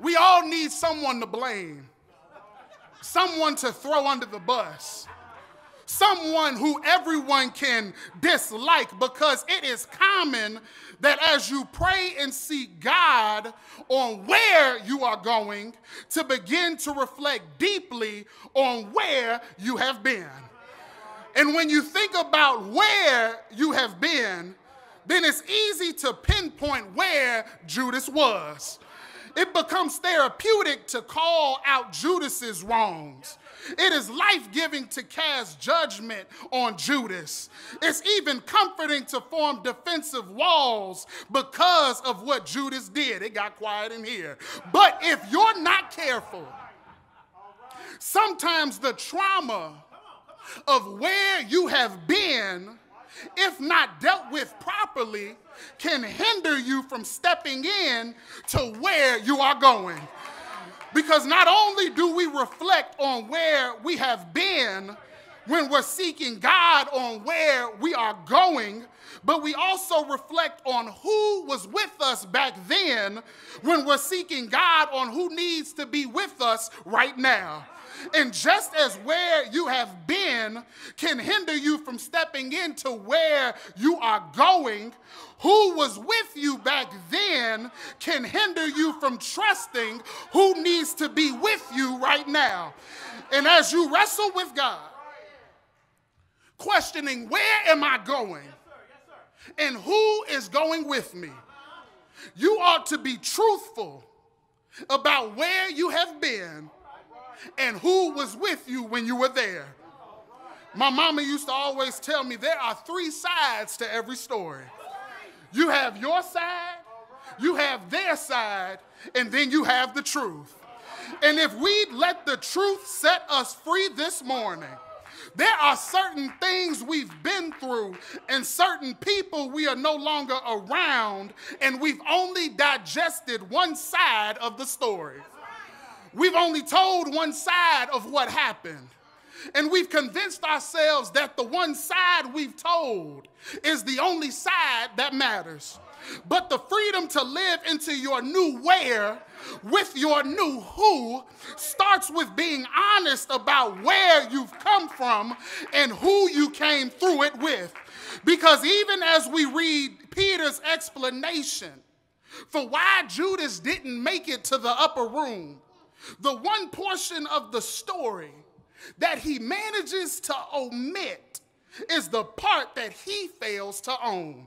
[SPEAKER 8] We all need someone to blame, someone to throw under the bus, someone who everyone can dislike because it is common that as you pray and seek God on where you are going, to begin to reflect deeply on where you have been. And when you think about where you have been, then it's easy to pinpoint where Judas was. It becomes therapeutic to call out Judas's wrongs. It is life giving to cast judgment on Judas. It's even comforting to form defensive walls because of what Judas did. It got quiet in here. But if you're not careful, sometimes the trauma of where you have been, if not dealt with properly, can hinder you from stepping in to where you are going. Because not only do we reflect on where we have been when we're seeking God on where we are going, but we also reflect on who was with us back then when we're seeking God on who needs to be with us right now. And just as where you have been can hinder you from stepping into where you are going, who was with you back then can hinder you from trusting who needs to be with you right now. And as you wrestle with God, questioning where am I going and who is going with me, you ought to be truthful about where you have been and who was with you when you were there. My mama used to always tell me there are three sides to every story. You have your side, you have their side, and then you have the truth. And if we'd let the truth set us free this morning, there are certain things we've been through and certain people we are no longer around, and we've only digested one side of the story. We've only told one side of what happened. And we've convinced ourselves that the one side we've told is the only side that matters. But the freedom to live into your new where with your new who starts with being honest about where you've come from and who you came through it with. Because even as we read Peter's explanation for why Judas didn't make it to the upper room, the one portion of the story that he manages to omit is the part that he fails to own.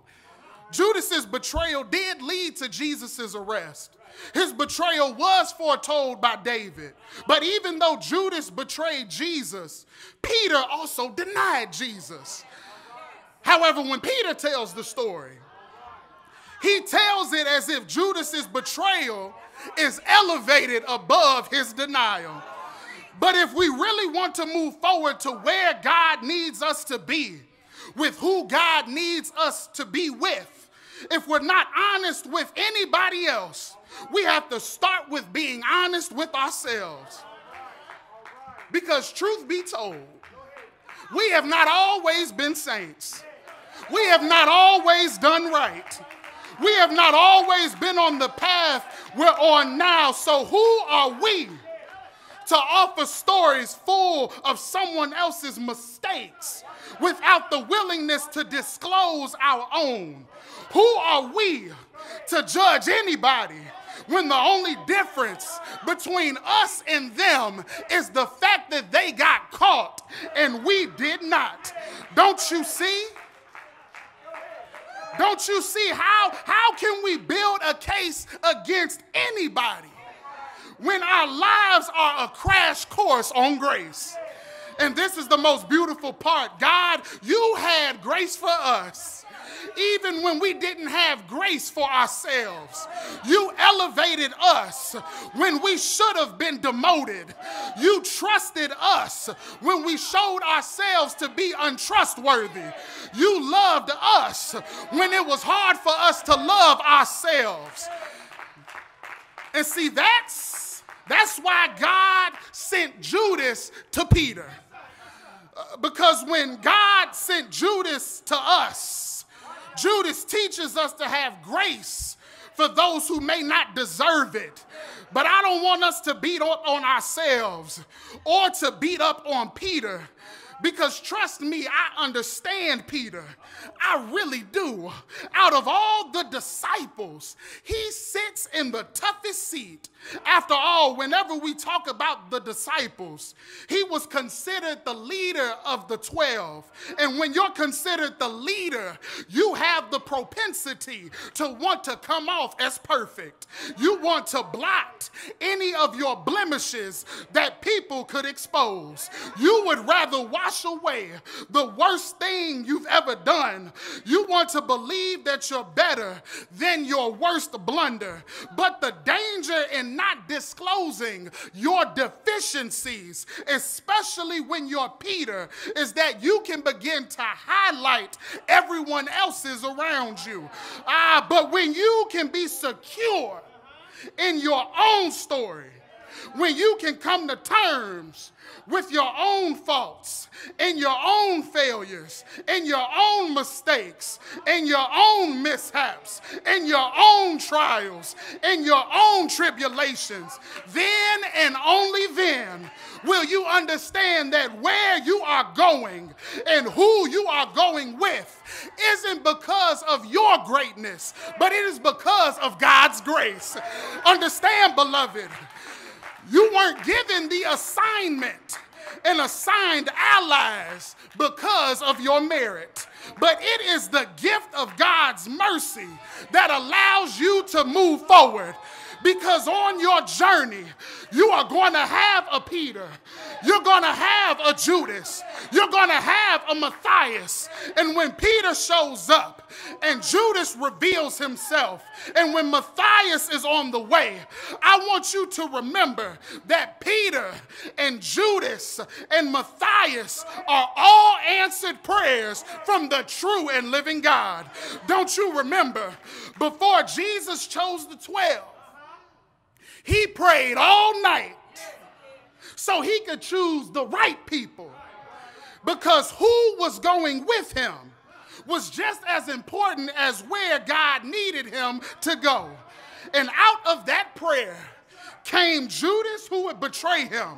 [SPEAKER 8] Judas's betrayal did lead to Jesus' arrest. His betrayal was foretold by David. But even though Judas betrayed Jesus, Peter also denied Jesus. However, when Peter tells the story, he tells it as if Judas's betrayal is elevated above his denial. But if we really want to move forward to where God needs us to be, with who God needs us to be with, if we're not honest with anybody else, we have to start with being honest with ourselves. Because, truth be told, we have not always been saints. We have not always done right. We have not always been on the path we're on now. So, who are we to offer stories full of someone else's mistakes without the willingness to disclose our own? Who are we to judge anybody when the only difference between us and them is the fact that they got caught and we did not? Don't you see? Don't you see how how can we build a case against anybody when our lives are a crash course on grace? And this is the most beautiful part. God, you had grace for us even when we didn't have grace for ourselves. You elevated us when we should have been demoted. You trusted us when we showed ourselves to be untrustworthy. You loved us when it was hard for us to love ourselves. And see, that's that's why God sent Judas to Peter. Uh, because when God sent Judas to us, Judas teaches us to have grace for those who may not deserve it. But I don't want us to beat up on ourselves or to beat up on Peter. Because trust me, I understand Peter. I really do. Out of all the disciples, he sits in the toughest seat. After all, whenever we talk about the disciples, he was considered the leader of the 12. And when you're considered the leader, you have the propensity to want to come off as perfect. You want to blot any of your blemishes that people could expose. You would rather wash away the worst thing you've ever done. You want to believe that you're better than your worst blunder. But the danger in not disclosing your deficiencies, especially when you're Peter, is that you can begin to highlight everyone else's around you. Ah, but when you can be secure in your own story, when you can come to terms with your own faults and your own failures and your own mistakes and your own mishaps and your own trials and your own tribulations, then and only then will you understand that where you are going and who you are going with isn't because of your greatness, but it is because of God's grace. Understand, beloved, you weren't given the assignment and assigned allies because of your merit. But it is the gift of God's mercy that allows you to move forward. Because on your journey, you are going to have a Peter, you're going to have a Judas, you're going to have a Matthias. And when Peter shows up and Judas reveals himself, and when Matthias is on the way, I want you to remember that Peter and Judas and Matthias are all answered prayers from the true and living God. Don't you remember before Jesus chose the 12? He prayed all night so he could choose the right people because who was going with him was just as important as where God needed him to go. And out of that prayer came Judas, who would betray him,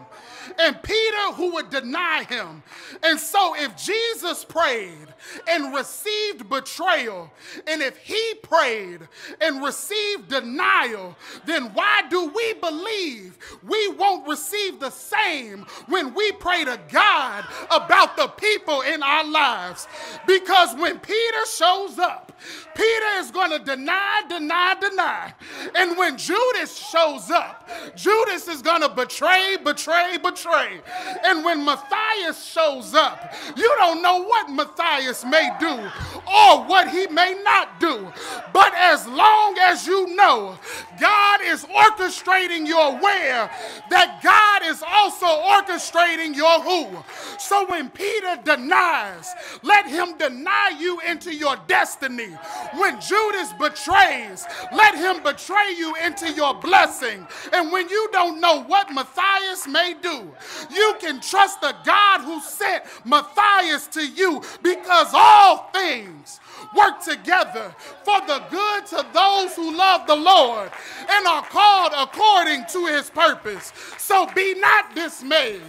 [SPEAKER 8] and Peter, who would deny him. And so, if Jesus prayed and received betrayal, and if he prayed and received denial, then why do we believe we won't receive the same when we pray to God about the people in our lives? Because when Peter shows up, Peter is going to deny, deny, deny. And when Judas shows up, Judas is going to betray, betray, betray. And when Matthias shows up, you don't know what Matthias may do or what he may not do. But as long as you know God is orchestrating your where, that God is also orchestrating your who. So when Peter denies, let him deny you into your destiny. When Judas betrays, let him betray you into your blessing. And when you don't know what Matthias may do, you can trust the God who sent Matthias to you because all things work together for the good to those who love the Lord and are called according to his purpose. So be not dismayed.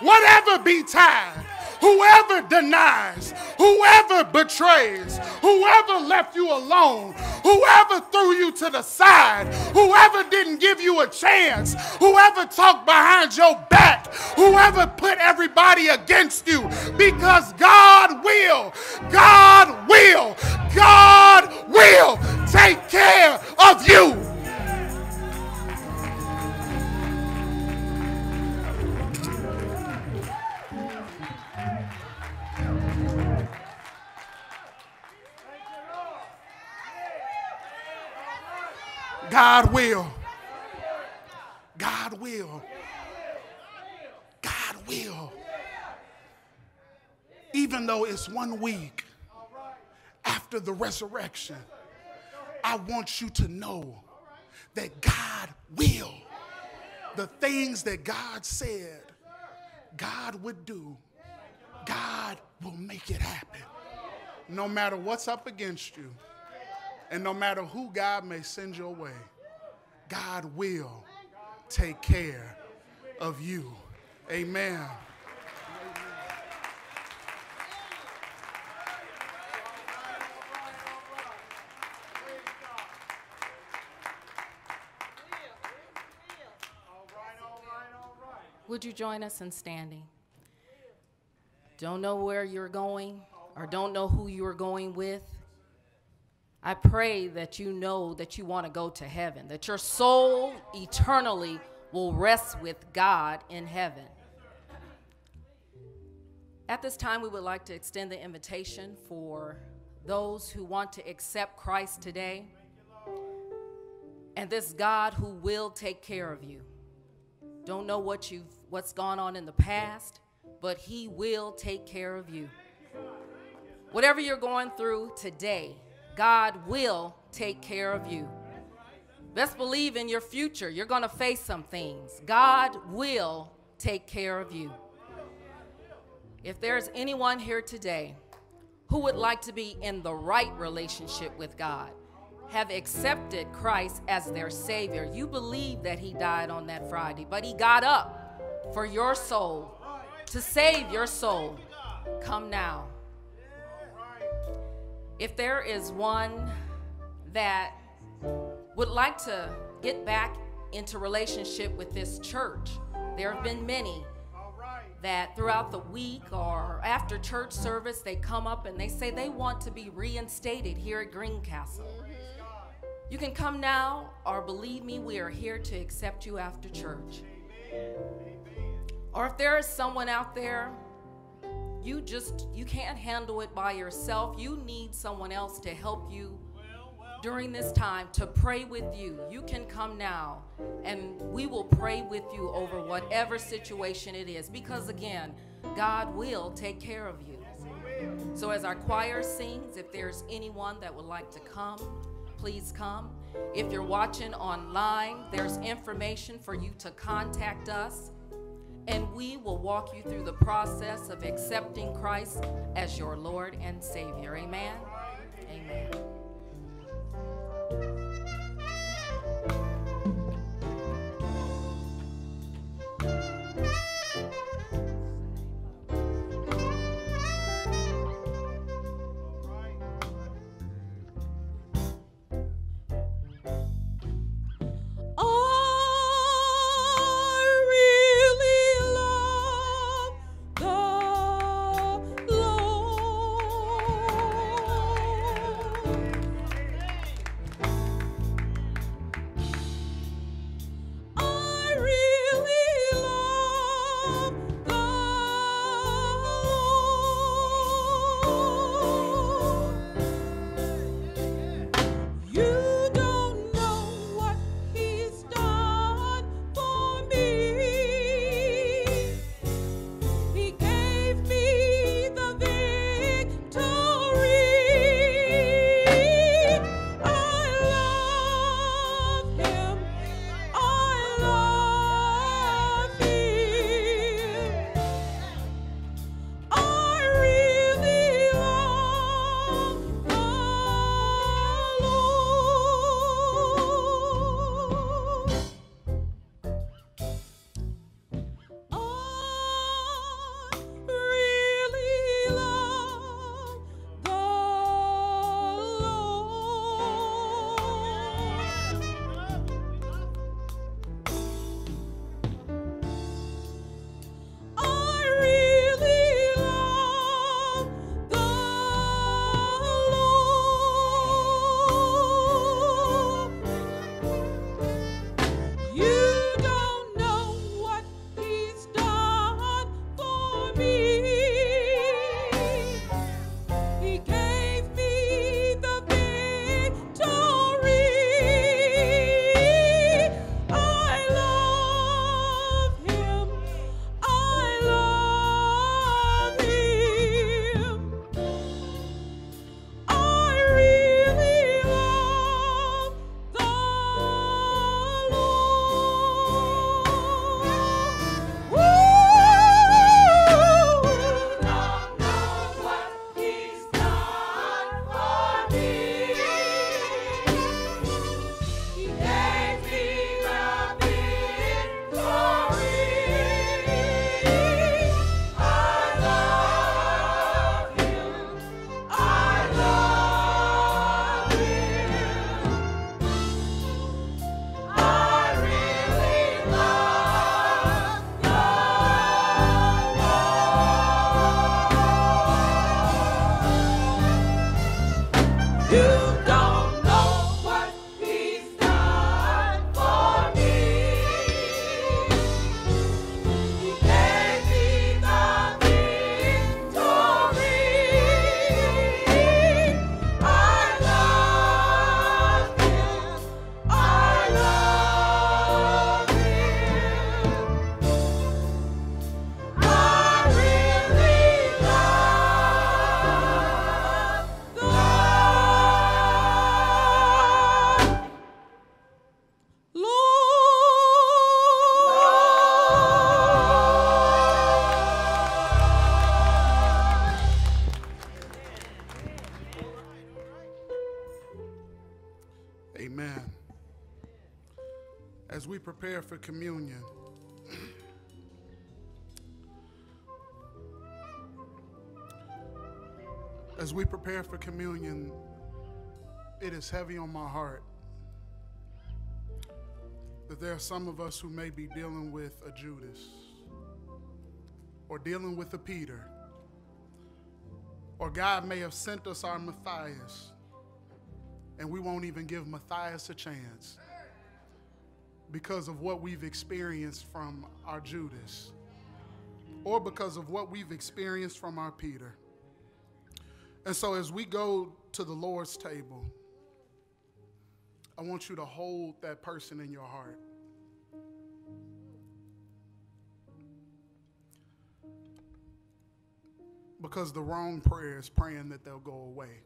[SPEAKER 8] Whatever be tied, whoever denies, whoever betrays, whoever left you alone, whoever threw you to the side, whoever didn't give you a chance, whoever talked behind your back, whoever put everybody against you, because God will, God will, God will take care of you. God will. God will. God will. Even though it's one week after the resurrection, I want you to know that God will. The things that God said God would do, God will make it happen. No matter what's up against you. And no matter who God may send your way, God will take care of you. Amen.
[SPEAKER 7] Would you join us in standing? Don't know where you're going or don't know who you're going with. I pray that you know that you want to go to heaven, that your soul eternally will rest with God in heaven. At this time, we would like to extend the invitation for those who want to accept Christ today and this God who will take care of you. Don't know what you've what's gone on in the past, but he will take care of you. Whatever you're going through today, God will take care of you. Best believe in your future. You're going to face some things. God will take care of you. If there's anyone here today who would like to be in the right relationship with God, have accepted Christ as their Savior, you believe that He died on that Friday, but He got up for your soul, to save your soul, come now. If there is one that would like to get back into relationship with this church, there have been many that throughout the week or after church service they come up and they say they want to be reinstated here at Green Castle. You can come now, or believe me, we are here to accept you after church. Or if there is someone out there, you just you can't handle it by yourself. You need someone else to help you during this time to pray with you. You can come now and we will pray with you over whatever situation it is because again, God will take care of you. So as our choir sings, if there's anyone that would like to come, please come. If you're watching online, there's information for you to contact us and we will walk you through the process of accepting Christ as your Lord and Savior. Amen. Amen.
[SPEAKER 8] Prepare for communion, as we prepare for communion, it is heavy on my heart that there are some of us who may be dealing with a Judas or dealing with a Peter, or God may have sent us our Matthias, and we won't even give Matthias a chance because of what we've experienced from our Judas, or because of what we've experienced from our Peter. And so, as we go to the Lord's table, I want you to hold that person in your heart. Because the wrong prayer is praying that they'll go away.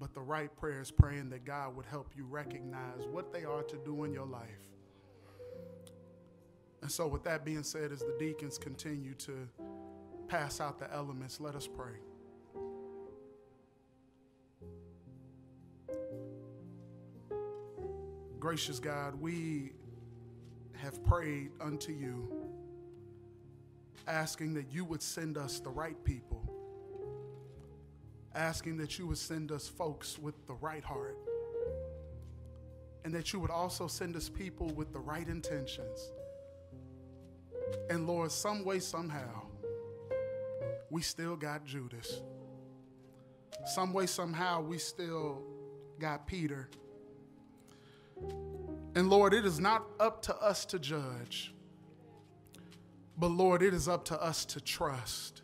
[SPEAKER 8] But the right prayer is praying that God would help you recognize what they are to do in your life. And so, with that being said, as the deacons continue to pass out the elements, let us pray. Gracious God, we have prayed unto you, asking that you would send us the right people, asking that you would send us folks with the right heart, and that you would also send us people with the right intentions. And Lord, some way, somehow, we still got Judas. Some way, somehow, we still got Peter. And Lord, it is not up to us to judge, but Lord, it is up to us to trust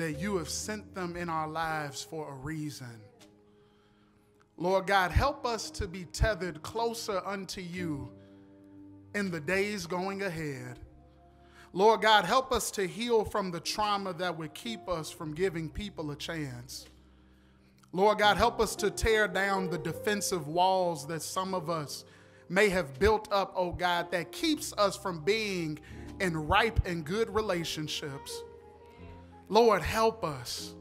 [SPEAKER 8] that you have sent them in our lives for a reason. Lord God, help us to be tethered closer unto you in the days going ahead. Lord God, help us to heal from the trauma that would keep us from giving people a chance. Lord God, help us to tear down the defensive walls that some of us may have built up, oh God, that keeps us from being in ripe and good relationships. Lord, help us.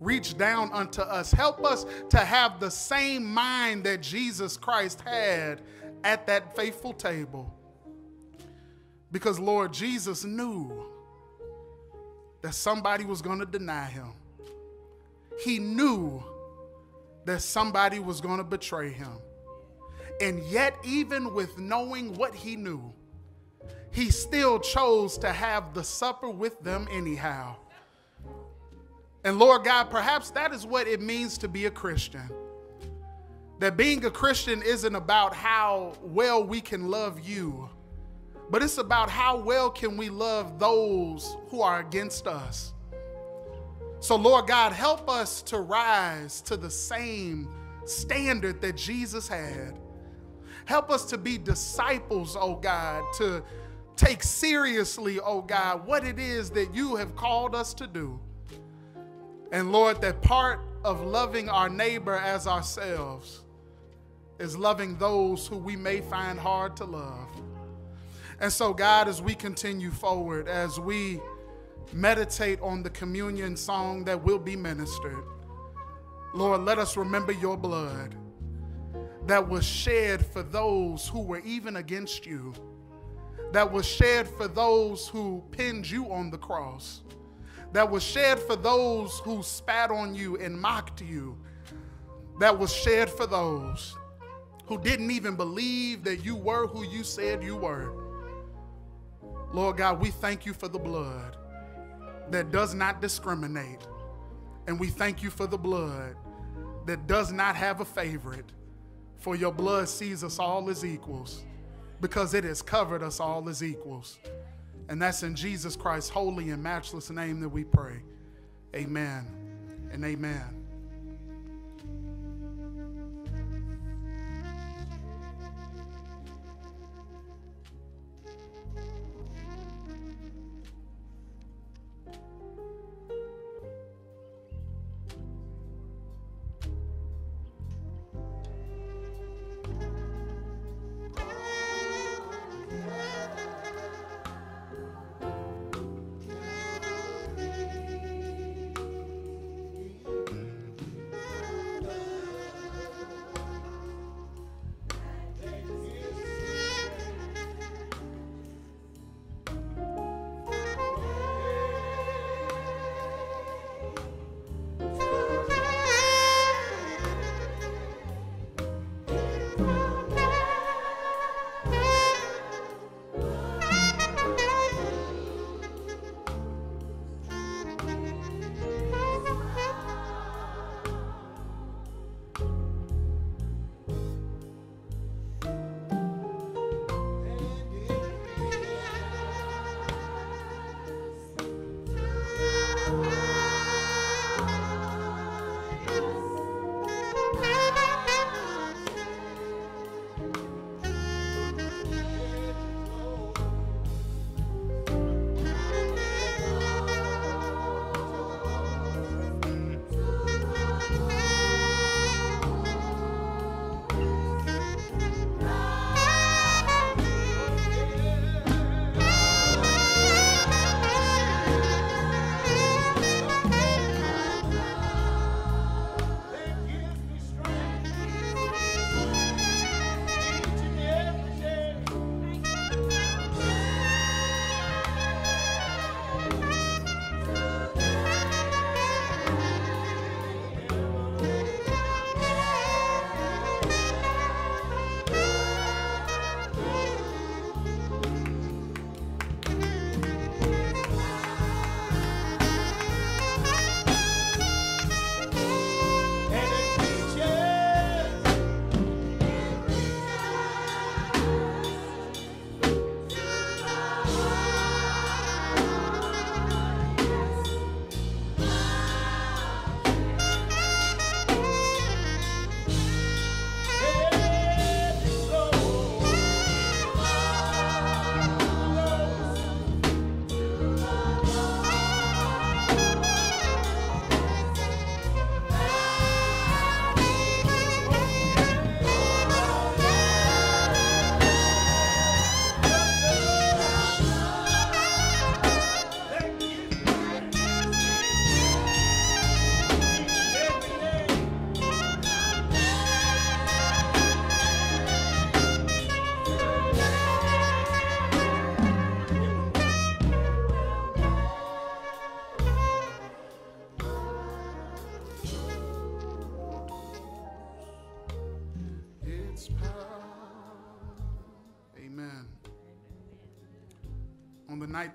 [SPEAKER 8] Reach down unto us. Help us to have the same mind that Jesus Christ had at that faithful table. Because, Lord, Jesus knew that somebody was going to deny him he knew that somebody was going to betray him. And yet, even with knowing what he knew, he still chose to have the supper with them anyhow. And Lord God, perhaps that is what it means to be a Christian. That being a Christian isn't about how well we can love you, but it's about how well can we love those who are against us. So, Lord God, help us to rise to the same standard that Jesus had. Help us to be disciples, oh God, to take seriously, oh God, what it is that you have called us to do. And Lord, that part of loving our neighbor as ourselves is loving those who we may find hard to love. And so, God, as we continue forward, as we meditate on the communion song that will be ministered. Lord, let us remember your blood that was shed for those who were even against you, that was shed for those who pinned you on the cross, that was shed for those who spat on you and mocked you, that was shed for those who didn't even believe that you were who you said you were. Lord God, we thank you for the blood that does not discriminate. And we thank you for the blood that does not have a favorite. For your blood sees us all as equals because it has covered us all as equals. And that's in Jesus Christ's holy and matchless name that we pray. Amen and amen.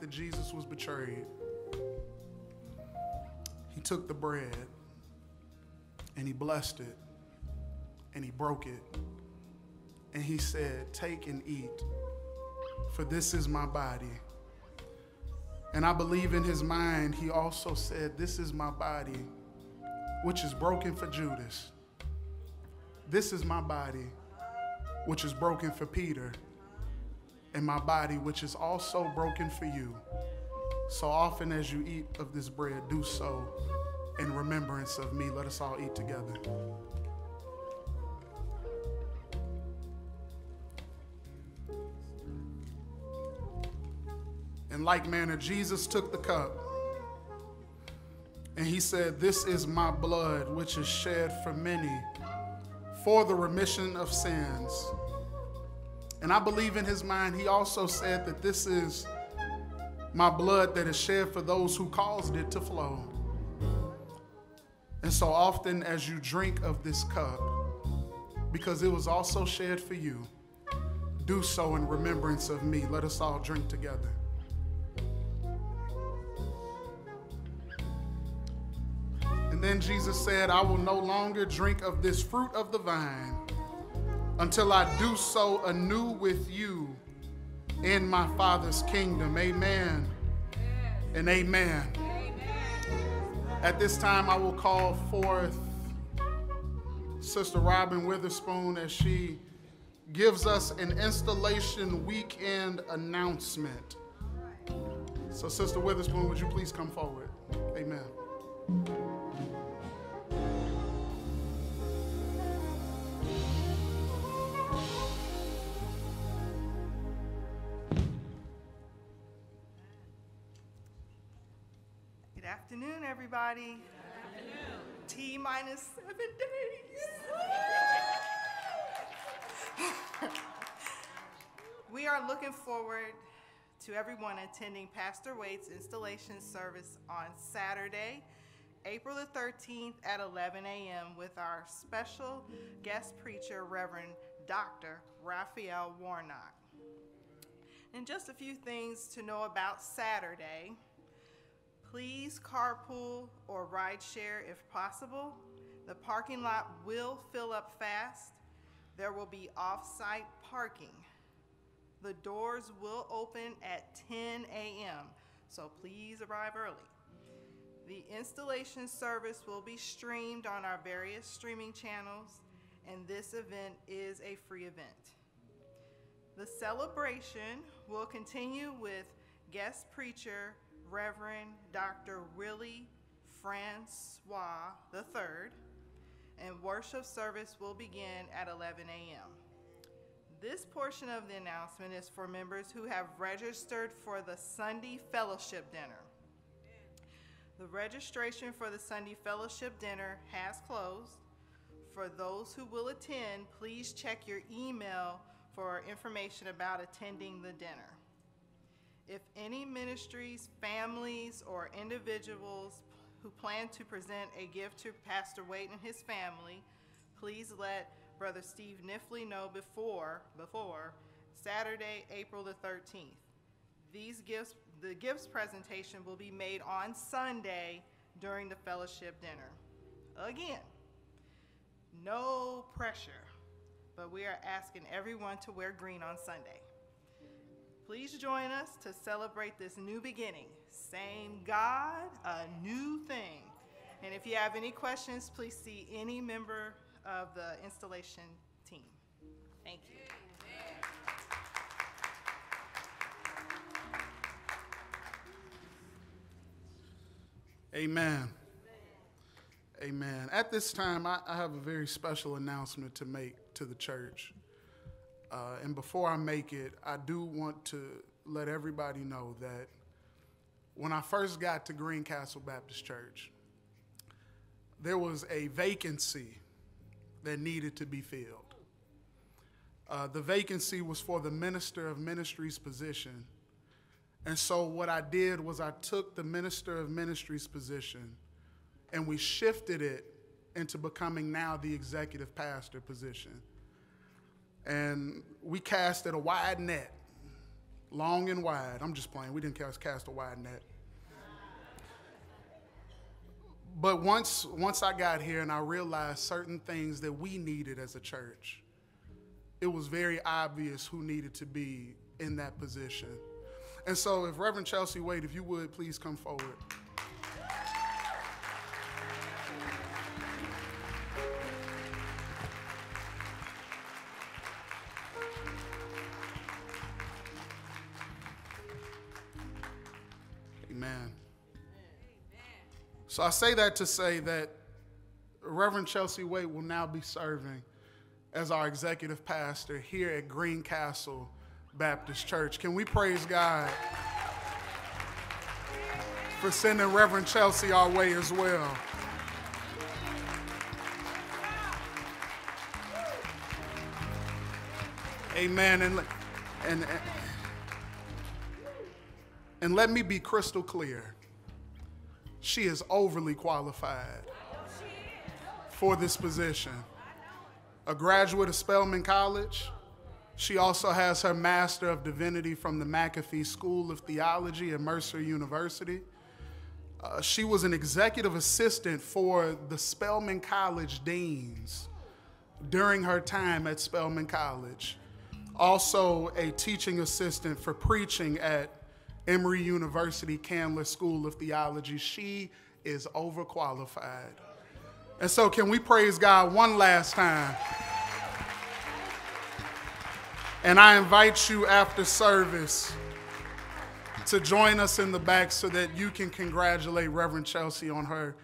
[SPEAKER 8] Jesus was betrayed, he took the bread and he blessed it and he broke it and he said, Take and eat, for this is my body. And I believe in his mind, he also said, This is my body, which is broken for Judas. This is my body, which is broken for Peter, and my body, which is also broken for you. So often as you eat of this bread, do so in remembrance of me. Let us all eat together. In like manner, Jesus took the cup and he said, This is my blood, which is shed for many for the remission of sins. And I believe in his mind, he also said that this is my blood that is shed for those who caused it to flow. And so often as you drink of this cup, because it was also shed for you, do so in remembrance of me. Let us all drink together. And then Jesus said, I will no longer drink of this fruit of the vine until I do so anew with you in my Father's kingdom. Amen and amen. At this time, I will call forth Sister Robin Witherspoon as she gives us an installation weekend announcement. So, Sister Witherspoon, would you please come forward? Amen.
[SPEAKER 9] Good afternoon, everybody. T minus seven days. we are looking forward to everyone attending Pastor Waite's installation service on Saturday, April the 13th at 11 a.m. with our special guest preacher, Reverend Dr. Raphael Warnock. And just a few things to know about Saturday. Please carpool or ride share if possible. The parking lot will fill up fast. There will be off-site parking. The doors will open at 10 a.m., so please arrive early. The installation service will be streamed on our various streaming channels, and this event is a free event. The celebration will continue with guest preacher Reverend Dr. Willie Francois III, and worship service will begin at 11 a.m. This portion of the announcement is for members who have registered for the Sunday Fellowship Dinner. The registration for the Sunday Fellowship Dinner has closed. For those who will attend, please check your email for information about attending the dinner. If any ministries, families, or individuals who plan to present a gift to Pastor Waite and his family, please let Brother Steve Nifley know before, before Saturday, April the 13th. These gifts, the gifts presentation will be made on Sunday during the fellowship dinner. Again, no pressure, but we are asking everyone to wear green on Sunday. Please join us to celebrate this new beginning. Same God, a new thing. And if you have any questions, please see any member of the installation team. Thank you.
[SPEAKER 8] Amen. Amen. At this time, I, I, have a very special announcement to make to the church. Uh, and before I make it, I do want to let everybody know that when I first got to Green Castle Baptist Church, there was a vacancy that needed to be filled. Uh, the vacancy was for the minister of ministries position. And so, what I did was I took the minister of ministries position and we shifted it into becoming now the executive pastor position. And we casted a wide net, long and wide. I'm just playing. We didn't cast, cast a wide net. But once, once I got here and I realized certain things that we needed as a church, it was very obvious who needed to be in that position. And so, if Reverend Chelsea Wade, if you would please come forward. So I say that to say that Reverend Chelsea Wade will now be serving as our executive pastor here at Green Castle Baptist Church. Can we praise God for sending Reverend Chelsea our way as well? Amen. And, and, and let me be crystal clear. She is overly qualified for this position. A graduate of Spelman College, she also has her Master of Divinity from the McAfee School of Theology at Mercer University. Uh, she was an executive assistant for the Spelman College deans during her time at Spelman College. Also, a teaching assistant for preaching at Emory University Candler School of Theology. She is overqualified. And so, can we praise God one last time? And I invite you after service to join us in the back so that you can congratulate Reverend Chelsea on her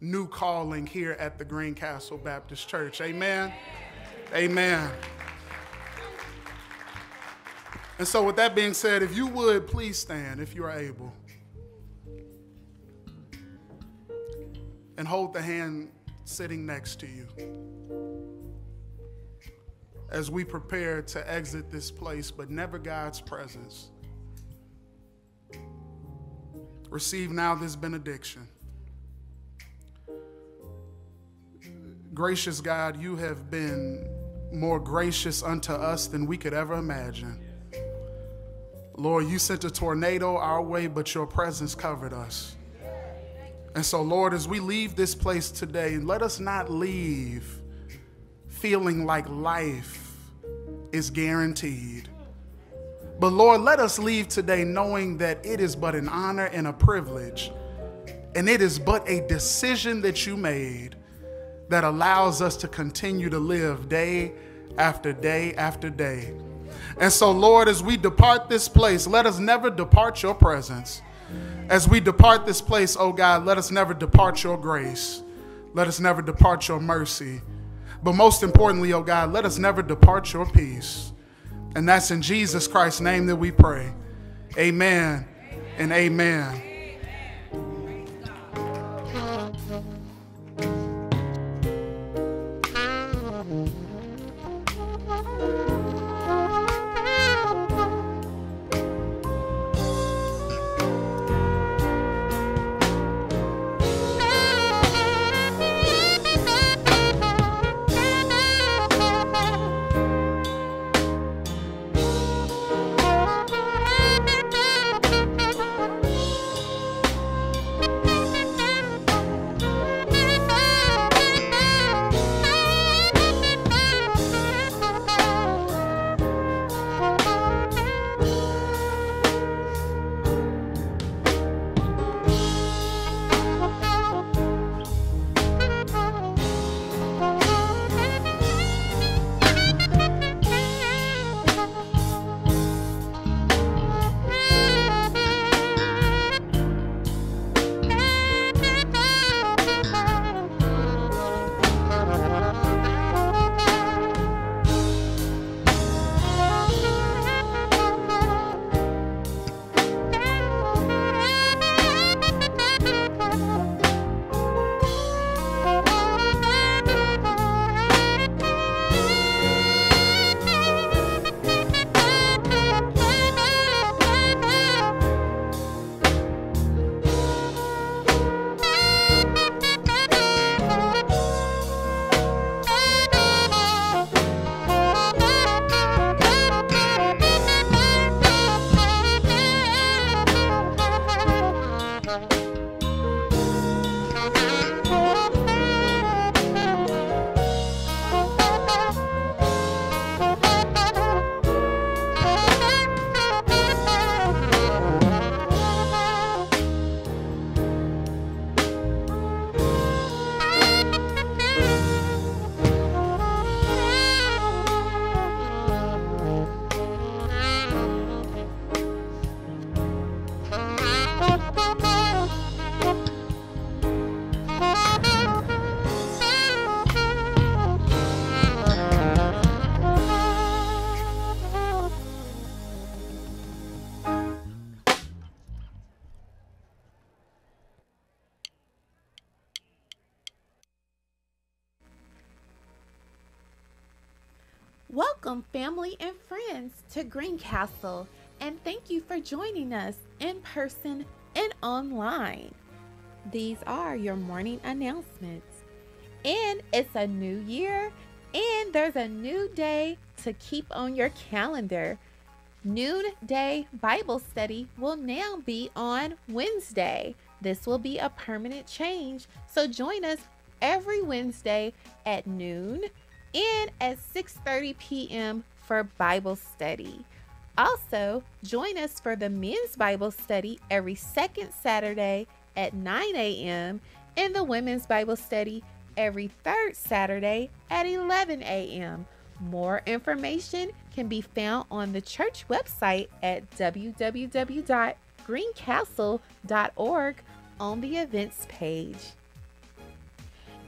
[SPEAKER 8] new calling here at the Green Castle Baptist Church. Amen. Amen. And so, with that being said, if you would please stand if you are able and hold the hand sitting next to you as we prepare to exit this place, but never God's presence. Receive now this benediction. Gracious God, you have been more gracious unto us than we could ever imagine. Lord, you sent a tornado our way, but your presence covered us. And so, Lord, as we leave this place today, let us not leave feeling like life is guaranteed. But Lord, let us leave today knowing that it is but an honor and a privilege, and it is but a decision that you made that allows us to continue to live day after day after day. And so, Lord, as we depart this place, let us never depart your presence. As we depart this place, oh God, let us never depart your grace. Let us never depart your mercy. But most importantly, oh God, let us never depart your peace. And that's in Jesus Christ's name that we pray. Amen and amen.
[SPEAKER 4] Greencastle, and thank you for joining us in person and online. These are your morning announcements. And it's a new year, and there's a new day to keep on your calendar. Noonday Bible study will now be on Wednesday. This will be a permanent change, so join us every Wednesday at noon and at 6:30 p.m. for Bible study. Also, join us for the men's Bible study every second Saturday at 9 a.m. and the women's Bible study every third Saturday at 11 a.m. More information can be found on the church website at www.greencastle.org on the events page.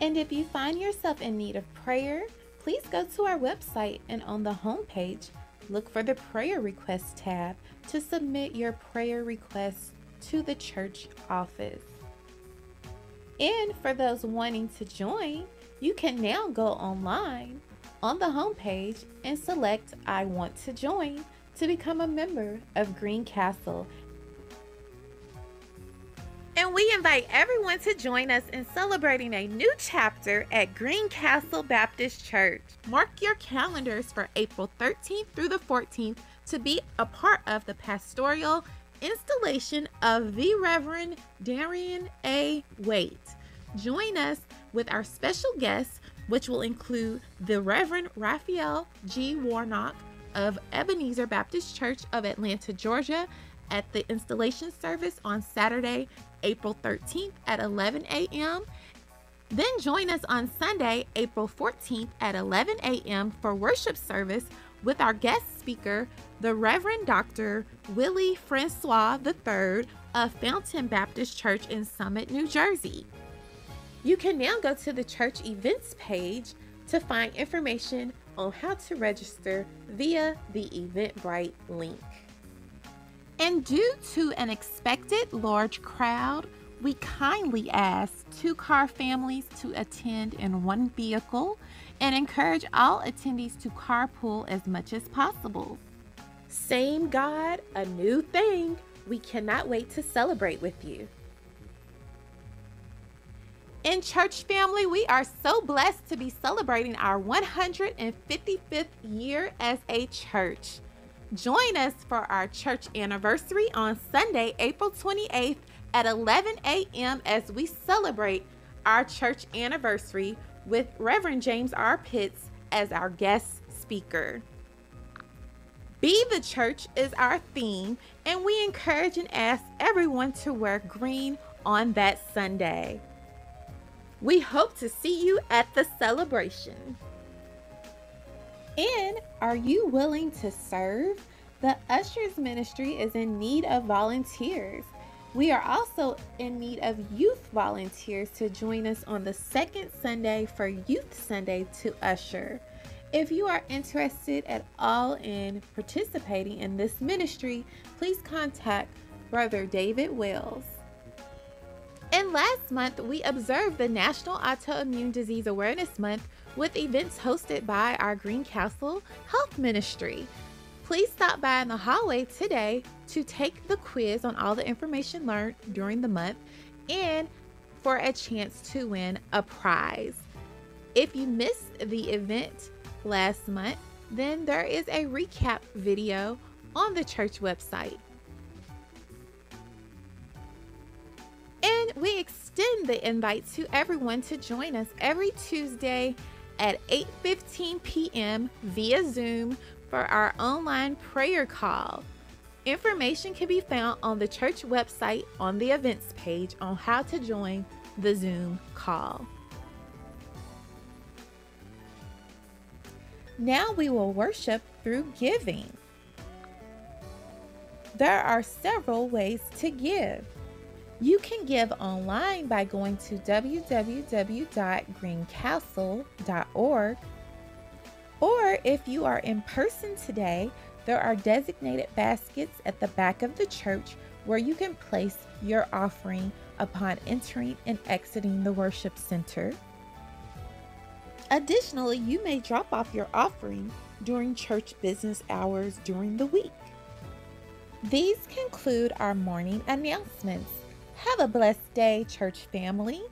[SPEAKER 4] And if you find yourself in need of prayer, please go to our website and on the homepage, look for the prayer request tab to submit your prayer requests to the church office. And for those wanting to join, you can now go online on the homepage and select I want to join to become a member of Greencastle and we invite everyone to join us in celebrating a new chapter at Green Castle Baptist Church. Mark your calendars for April 13th through the 14th to be a part of the pastoral installation of the Reverend Darien A. Waite. Join us with our special guests, which will include the Reverend Raphael G. Warnock of Ebenezer Baptist Church of Atlanta, Georgia, at the installation service on Saturday, April 13th at 11 a.m. Then join us on Sunday, April 14th at 11 a.m. for worship service with our guest speaker, the Reverend Dr. Willie Francois III of Fountain Baptist Church in Summit, New Jersey. You can now go to the church events page to find information on how to register via the Eventbrite link. And due to an expected large crowd, we kindly ask two car families to attend in one vehicle and encourage all attendees to carpool as much as possible. Same God, a new thing. We cannot wait to celebrate with you. In church family, we are so blessed to be celebrating our 155th year as a church. Join us for our church anniversary on Sunday, April 28th at 11 a.m. as we celebrate our church anniversary with Reverend James R. Pitts as our guest speaker. Be the church is our theme, and we encourage and ask everyone to wear green on that Sunday. We hope to see you at the celebration. And are you willing to serve? The Ushers Ministry is in need of volunteers. We are also in need of youth volunteers to join us on the second Sunday for Youth Sunday to usher. If you are interested at all in participating in this ministry, please contact Brother David Wells. And last month, we observed the National Autoimmune Disease Awareness Month with events hosted by our Greencastle Health Ministry. Please stop by in the hallway today to take the quiz on all the information learned during the month and for a chance to win a prize. If you missed the event last month, then there is a recap video on the church website. And we extend the invite to everyone to join us every Tuesday at 8:15 p.m. via Zoom for our online prayer call. Information can be found on the church website on the events page on how to join the Zoom call. Now we will worship through giving. There are several ways to give. You can give online by going to www.greencastle.org. Or if you are in person today, there are designated baskets at the back of the church where you can place your offering upon entering and exiting the worship center. Additionally, you may drop off your offering during church business hours during the week. These conclude our morning announcements. Have a blessed day, church family.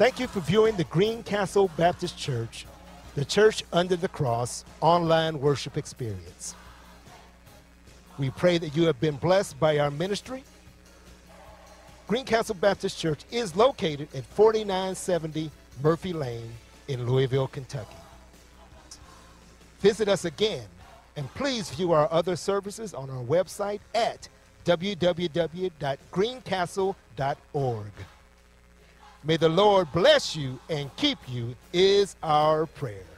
[SPEAKER 2] Thank you for viewing the Green Castle Baptist Church, the Church Under the Cross online worship experience. We pray that you have been blessed by our ministry. Green Castle Baptist Church is located at 4970 Murphy Lane in Louisville, Kentucky. Visit us again and please view our other services on our website at www.greencastle.org. May the Lord bless you and keep you, is our prayer.